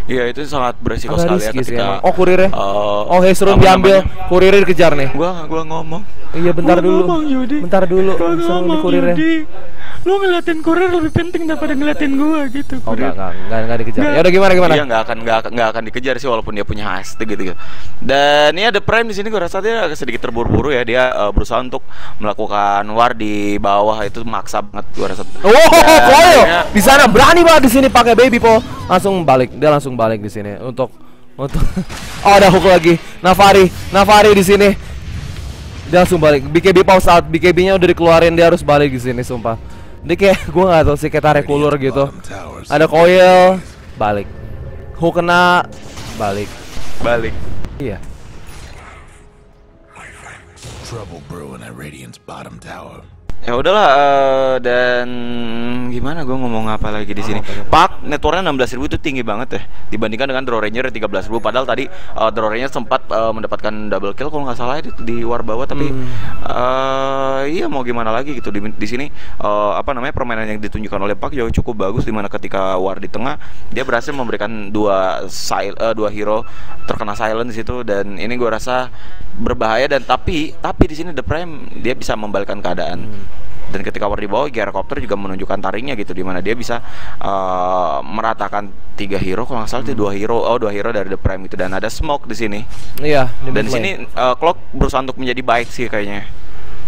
Iya, itu sangat beresiko Agak sekali ya ketika emang. Oh kurirnya. eh, Oh Hesrun diambil, namanya? kurirnya dikejar nih. Gua gua ngomong. Iya bentar Gua dulu. ngomong. Bentar dulu. Gua ngomong, kurirnya. Yudi. Lu ngeliatin kurir lebih penting daripada ngeliatin gua gitu Oh Kurir. enggak enggak enggak, enggak dikejar. Ya udah gimana gimana? Iya nggak akan nggak akan nggak akan dikejar sih walaupun dia punya haste gitu gitu. Dan ini ada Prime di sini gue rasa dia agak sedikit terburu-buru ya dia eh, berusaha untuk melakukan war di bawah itu maksa banget gue rasa. Oh, Koyo di sana berani banget di sini pakai baby po. Langsung balik, dia langsung balik di sini untuk untuk Oh, ada hook lagi. Navari, Navari di sini. Dia langsung balik. BKB pause out, BKB-nya udah dikeluarin, dia harus balik di sini sumpah. Dia kayak gua nggak tahu sih kayak tarik ulur gitu. Ada coil, balik. Hook kena, balik. balik. Iya. Trouble brewing at Radiant's bottom tower. Ya udahlah eh, dan gimana gue ngomong apa lagi di sini? Pak networknya 16.000 itu tinggi banget ya dibandingkan dengan Draw Ranger 13.000 padahal tadi eh, Draw Ranger sempat eh, mendapatkan double kill kalau nggak salah ya di, di war bawah tapi eh, iya mau gimana lagi gitu. Di, di sini eh, apa namanya permainan yang ditunjukkan oleh Pak jauh cukup bagus di mana ketika war di tengah dia berhasil memberikan dua sil eh, dua hero terkena silent di situ dan ini gue rasa berbahaya. Dan tapi tapi di sini The Prime dia bisa membalikkan keadaan dan ketika war di bawah gyrocopter juga menunjukkan taringnya gitu di mana dia bisa eh, meratakan tiga hero kalau nggak salah itu dua hero oh dua hero dari the prime itu. Dan ada smoke di sini. Iya, di dan di sini eh, clock berusaha untuk menjadi baik sih kayaknya.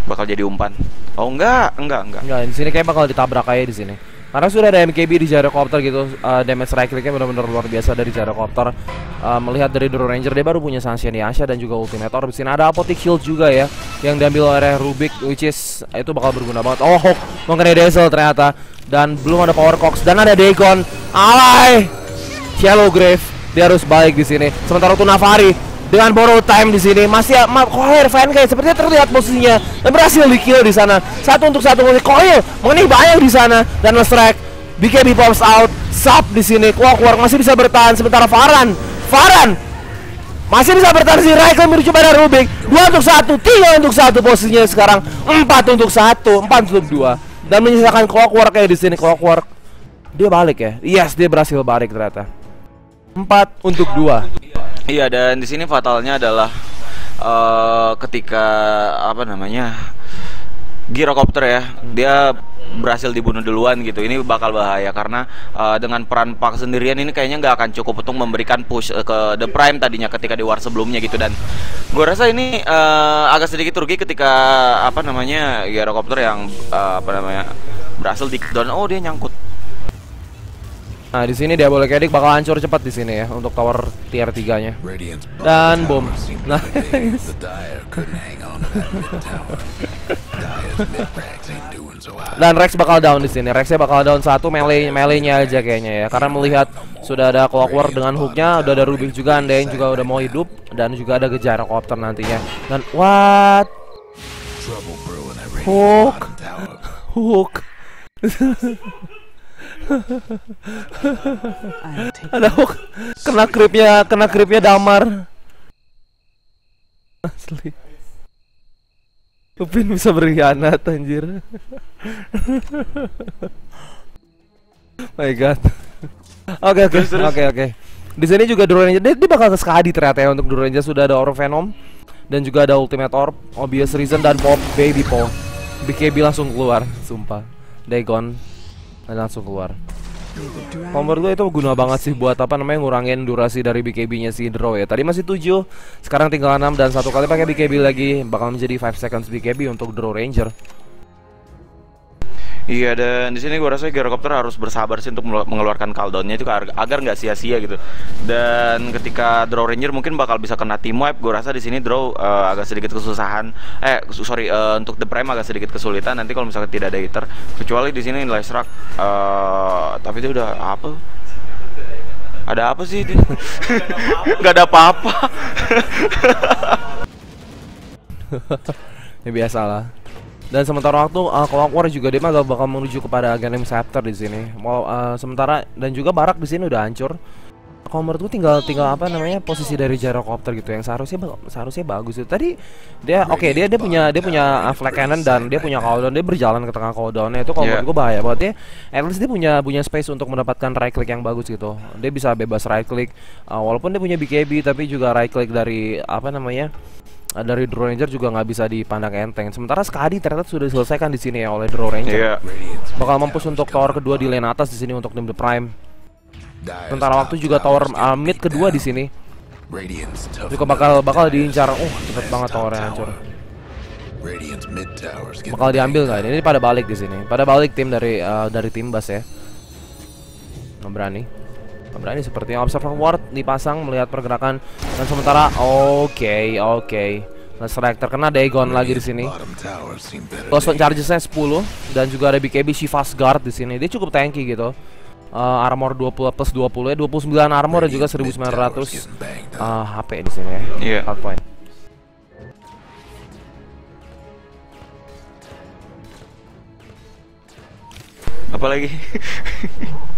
Bakal jadi umpan. Oh enggak enggak enggak. Enggak, di sini kayak bakal ditabrak aja di sini. Karena sudah ada MKB di gyrocopter gitu, uh, damage right clicknya benar-benar luar biasa dari gyrocopter. Uh, melihat dari Draw Ranger dia baru punya Sunshine Yasha dan juga Ultimate Orb. Di sini ada Apotic Shield juga ya, yang diambil oleh Rubik, which is itu bakal berguna banget. Oh, Hawk mengenai Dazzle ternyata, dan belum ada Power Cox dan ada Dagon. Alay, Shallow Grave dia harus balik di sini. Sementara itu Navari dengan borrow time di sini. Masih ma Koir fan kayak sepertinya terlihat posisinya dan berhasil di kill di sana. Satu untuk satu Koir mengenai banyak di sana. Dan nge-strike BKB pops out sub di sini. Clockwork masih bisa bertahan. Sementara Faran Faran masih bisa bertahan. Si Raikkonen menuju pada Rubik. Dua untuk satu tiga untuk satu posisinya sekarang. Empat untuk satu empat untuk dua. Dan menyisakan Clockwork kayak di sini Clockwork dia balik ya? Yes dia berhasil balik ternyata. Empat untuk dua Iya dan di sini fatalnya adalah eh ketika apa namanya gyrocopter ya dia berhasil dibunuh duluan gitu. Ini bakal bahaya karena eh, dengan peran Pak sendirian ini kayaknya nggak akan cukup untuk memberikan push eh, ke The Prime tadinya ketika di war sebelumnya gitu. Dan gue rasa ini eh, agak sedikit rugi ketika apa namanya gyrocopter yang eh, apa namanya berhasil di down oh dia nyangkut Nah, di sini dia boleh kedik bakal hancur cepat di sini ya untuk tower tier 3-nya. Radiant's Dan seemed Nah. Dan Rex bakal down di sini. Rexnya bakal down satu melee melee-nya aja kayaknya ya. Karena melihat sudah ada clockwork dengan hooknya, udah ada Rubik juga, Andain juga udah mau hidup dan juga ada gyrocopter nantinya. Dan what? Hook. Hook. Ada hook. Kena creepnya, kena creepnya damar. Asli. Upin bisa berkhianat anjir. My god. Oke oke oke oke. Di sini juga Ranger dia, dia bakal ke Skadi ternyata ya untuk Ranger sudah ada Aura Venom dan juga ada Ultimate Orb, Obvious Reason dan Pop Baby Paw. BKB langsung keluar, sumpah. Dagon dan langsung keluar. Kalau itu guna banget sih buat apa namanya ngurangin durasi dari BKB-nya si Draw ya. Tadi masih 7, sekarang tinggal 6 dan satu kali pakai BKB lagi bakal menjadi 5 seconds BKB untuk Draw Ranger. Iya dan di sini gue rasa gyrocopter harus bersabar sih untuk mengeluarkan cooldownnya itu agar nggak sia-sia gitu. Dan ketika draw ranger mungkin bakal bisa kena team wipe. Gue rasa di sini draw eh, agak sedikit kesusahan. Eh sorry eh, untuk the prime agak sedikit kesulitan. Nanti kalau misalnya tidak ada hitter, kecuali di sini nilai struck. eh tapi itu udah apa? Ada apa sih? Gak ada apa-apa. Ya biasa lah. Dan sementara waktu uh, Clockwork juga dia mah gak bakal menuju kepada Ganem Scepter di sini. Mau uh, sementara dan juga Barak di sini udah hancur. Kalau menurut gue tinggal tinggal apa namanya posisi dari gyrocopter gitu yang seharusnya seharusnya bagus itu. Tadi dia oke dia dia punya dia punya uh, flag cannon dan dia punya cooldown dia berjalan ke tengah cooldownnya itu kalau Iya. menurut gue bahaya banget ya. At least dia punya punya space untuk mendapatkan right click yang bagus gitu. Dia bisa bebas right click uh, walaupun dia punya BKB tapi juga right click dari apa namanya dari Draw Ranger juga nggak bisa dipandang enteng. Sementara Skadi ternyata sudah diselesaikan di sini ya oleh Draw Ranger. Radiant's Bakal mampus untuk tower kedua di lane atas di sini untuk tim The Prime. Sementara waktu juga tower uh, mid kedua di sini juga bakal bakal diincar. Oh, cepet banget towernya hancur. Bakal diambil nggak ini? Ini pada balik di sini. Pada balik tim dari uh, dari tim Bas ya. Nggak berani. Nggak berani sepertinya observer ward dipasang melihat pergerakan dan sementara oke oke. Let's strike terkena Dagon lagi di sini. days. chargesnya 10 dan juga ada BKB Shivas Guard di sini. Dia cukup tanky gitu. Uh, armor 20 plus 20 ya 29 armor dan juga Radiant's mid tower's 1900 getting banged up. uh, HP di sini ya. Iya. Hard point. Apalagi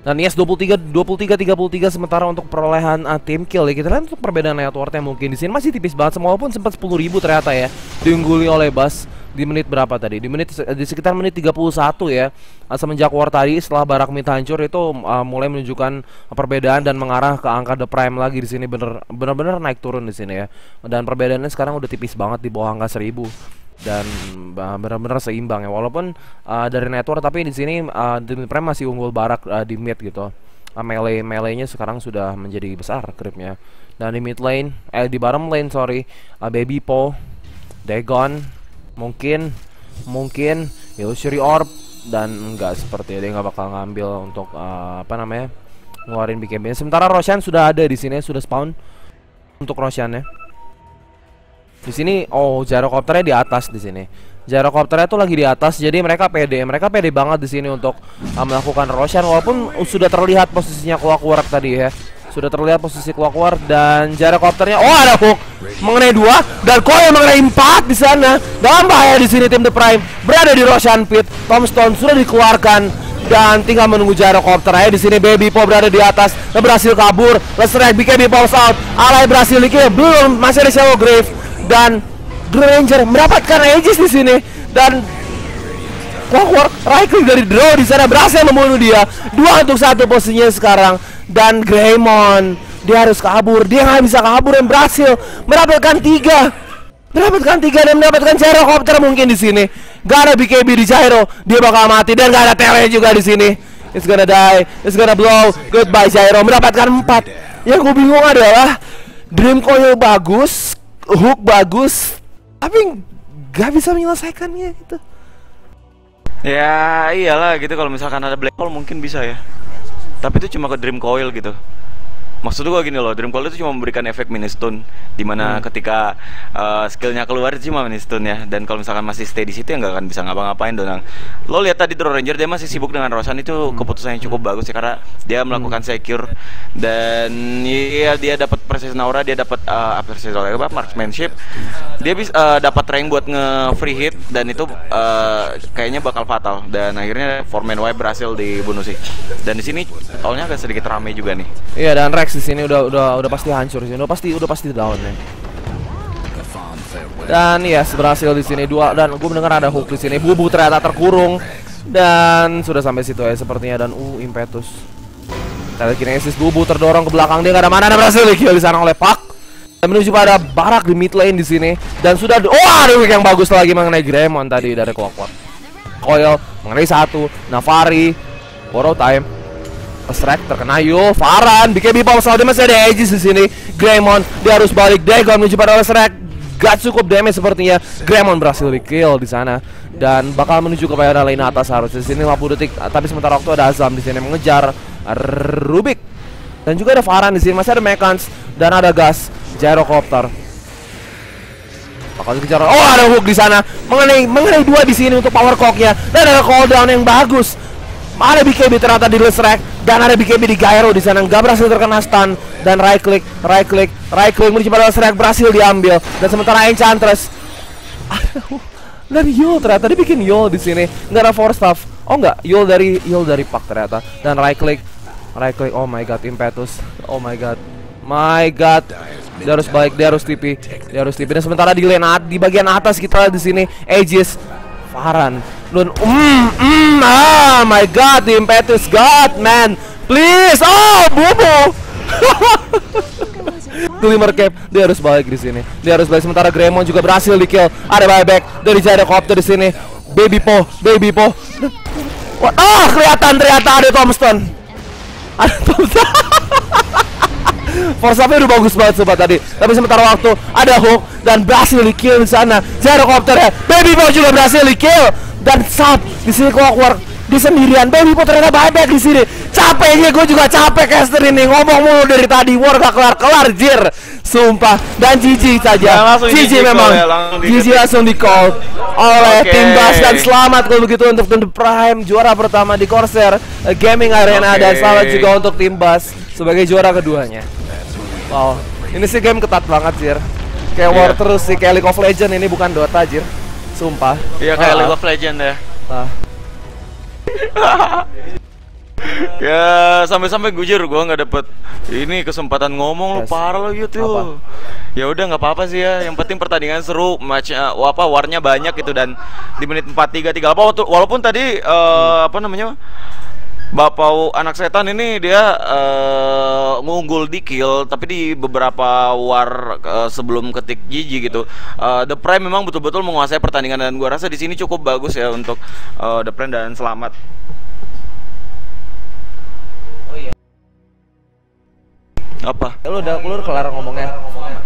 Dan yes 23 23 33 sementara untuk perolehan uh, tim kill ya. Kita lihat untuk perbedaan networknya mungkin di sini masih tipis banget walaupun sempat 10.000 ternyata ya diungguli oleh Bas di menit berapa tadi? Di menit di sekitar menit 31 ya. Uh, semenjak war tadi setelah barak mid hancur itu uh, mulai menunjukkan perbedaan dan mengarah ke angka the prime lagi di sini bener bener-bener naik turun di sini ya. Dan perbedaannya sekarang udah tipis banget di bawah angka 1000 dan uh, benar-benar seimbang ya. Walaupun uh, dari network tapi di sini uh, Prime masih unggul barak uh, di mid gitu. Uh, melee melee-nya sekarang sudah menjadi besar creepnya dan di mid lane eh di bottom lane sorry uh, Baby Po Dagon mungkin mungkin Illusory Orb dan enggak seperti dia nggak bakal ngambil untuk uh, apa namanya ngeluarin BKB sementara Roshan sudah ada di sini sudah spawn untuk Roshan ya di sini oh gyrocopternya di atas di sini. Gyrocopternya tuh lagi di atas jadi mereka pede. Mereka pede banget di sini untuk uh, melakukan Roshan walaupun sudah terlihat posisinya Clockwork tadi ya. Sudah terlihat posisi Clockwork dan gyrocopternya oh ada hook mengenai dua dan Koya mengenai empat di sana. Dalam bahaya di sini tim The Prime berada di Roshan Pit. Tombstone sudah dikeluarkan dan tinggal menunggu gyrocopter aja di sini baby po berada di atas berhasil kabur let's strike BKB pulse out alay berhasil dikit belum masih ada shallow grave dan Draw Ranger mendapatkan Aegis di sini. Dan Clockwork click dari Draw di sana berhasil membunuh dia. Dua untuk satu posisinya sekarang. Dan Greymon dia harus kabur. Dia nggak bisa kabur dan berhasil mendapatkan tiga. Mendapatkan tiga dan mendapatkan gyrocopter mungkin di sini. Gak ada BKB di gyro. Dia bakal mati dan gak ada tele juga di sini. It's gonna die. It's gonna blow. Goodbye gyro. Mendapatkan empat. Yang gue bingung adalah Dream Coil bagus hook bagus tapi gak bisa menyelesaikannya gitu Ya iyalah gitu kalau misalkan ada black hole mungkin bisa ya. Tapi itu cuma ke dream coil gitu. Maksud gua gini loh, Dream Coil itu cuma memberikan efek ministun di mana ketika uh, skillnya keluar itu cuma ministun ya dan kalau misalkan masih stay di situ ya nggak akan bisa ngapa-ngapain Donang. Lo lihat tadi Draw Ranger dia masih sibuk dengan Rosan itu keputusan yang cukup bagus ya karena dia melakukan secure dan iya dia dapat precision aura, dia dapat uh, apa apa marksmanship. Dia bisa uh, dapat rank buat nge free hit dan itu uh, kayaknya bakal fatal dan akhirnya four man wipe berhasil dibunuh sih. Dan di sini tolnya agak sedikit rame juga nih. Iya dan Rex di sini udah udah udah pasti hancur sih. Udah pasti udah pasti down farewell. Dan yes berhasil di sini dua dan gue mendengar ada hook di sini. Bubu ternyata terkurung dan sudah sampai situ ya sepertinya dan uh impetus. Telekinesis Bubu terdorong ke belakang dia nggak ada mana ada berhasil di kill di sana oleh Pak. Dan menuju pada barak di mid lane di sini dan sudah oh ada yang bagus lagi mengenai Greymon tadi dari Clockwork. Coil mengenai satu Navari Borrow time Strike terkena Yo, Faran, BKB Power Sound masih ada Aegis di sini. Greymon dia harus balik Dagon menuju pada Strike. Gak cukup damage sepertinya. Greymon berhasil di kill di sana dan bakal menuju ke pada lane atas harus di sini 50 detik. Tapi sementara waktu ada Azam di sini mengejar Rubik. Dan juga ada Faran di sini masih ada Mekans dan ada Gas Gyrocopter. Bakal dikejar. Oh, ada hook di sana. Mengenai mengenai dua di sini untuk power cocknya dan ada cooldown yang bagus. Ada BKB ternyata di Lesrek dan ada BKB di Gyro di sana. Nggak berhasil terkena stun. Dan right click, right click, right click. Menuju pada Lesrek berhasil diambil. Dan sementara Enchantress. Aduh, Yul ternyata. Dia bikin Yul di sini. Nggak ada force staff. Oh nggak, Yul dari Yul dari Pak ternyata. Dan right click, right click. Oh my god, impetus. Oh my god, my god. Dia harus balik, dia harus TP, dia harus TP. Dan sementara di lane di bagian atas kita di sini Aegis, Farhan, dan mm, mm, ah my god, the impetus god man, please, oh bubu. Glimmer Cape dia harus balik di sini. Dia harus balik sementara Gremon juga berhasil di kill. Ada buyback dari Gyrocopter di sini. Baby Po, Baby Po. Wah, ah kelihatan ternyata ada Tombstone. Ada Tombstone. Force udah bagus banget sobat tadi. Tapi sementara waktu ada hook dan berhasil di kill di sana. Gyrocopter ya. Baby Po juga berhasil di kill dan sub di sini Clockwork di sendirian Baby ternyata buyback di sini. Capeknya gue juga capek caster ini ngomong mulu dari tadi war gak kelar kelar jir. Sumpah. Dan Ya, saja. Call memang ya, langsung di di call oleh Oke. tim Bas. Dan selamat kalau begitu untuk tim The Prime juara pertama di Corsair Gaming Arena. Oke. dan selamat juga untuk tim Bas sebagai juara keduanya. Wow. Ini sih game ketat banget jir. Kayak war Iya. terus sih kayak League of Legends ini bukan Dota jir sumpah Iya kayak Ah. League of Legends ya. Ah. Ya sampai-sampai gujur gua nggak dapet ini kesempatan ngomong lu Yes. parah lo gitu. Apa? Ya udah nggak apa-apa sih ya. Yang penting pertandingan seru, match uh, apa warnya banyak gitu dan di menit 43 38 waktu- walaupun tadi eh, apa namanya? Bapak anak setan ini dia eh, ngunggul di kill tapi di beberapa war eh, sebelum ketik Gigi gitu. eh, The Prime memang betul-betul menguasai pertandingan dan gua rasa di sini cukup bagus ya untuk eh, The Prime dan selamat. Apa? lu udah lu udah kelar ngomongnya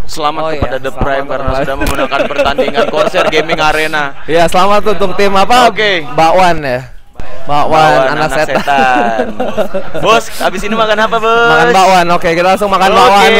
Selamat Oh iya, kepada The selamat Prime karena sudah memenangkan pertandingan Corsair Gaming Arena. Ya selamat untuk tim apa? Oke. Bakwan ya. Bakwan, Lawan anak, setan. Bos, abis ini makan apa, Bos? makan bakwan. Oke, kita langsung makan Oke. bakwan.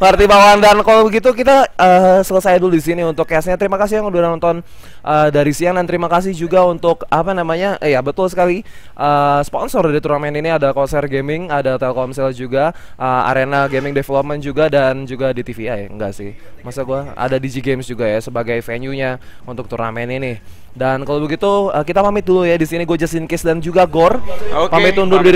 Party bakwan dan kalau begitu kita eh, selesai dulu di sini untuk case-nya. Terima kasih yang udah nonton eh, dari siang dan terima kasih juga untuk apa namanya? Eh ya betul sekali. eh, sponsor dari turnamen ini ada Corsair Gaming, ada Telkomsel juga, eh, Arena Gaming Development juga dan juga di TVI. Enggak sih. Masa gua ada Digi Games juga ya sebagai venue-nya untuk turnamen ini. Dan kalau begitu eh, kita pamit dulu ya di sini gue Justin Case dan juga Gor. Oke, pamit undur diri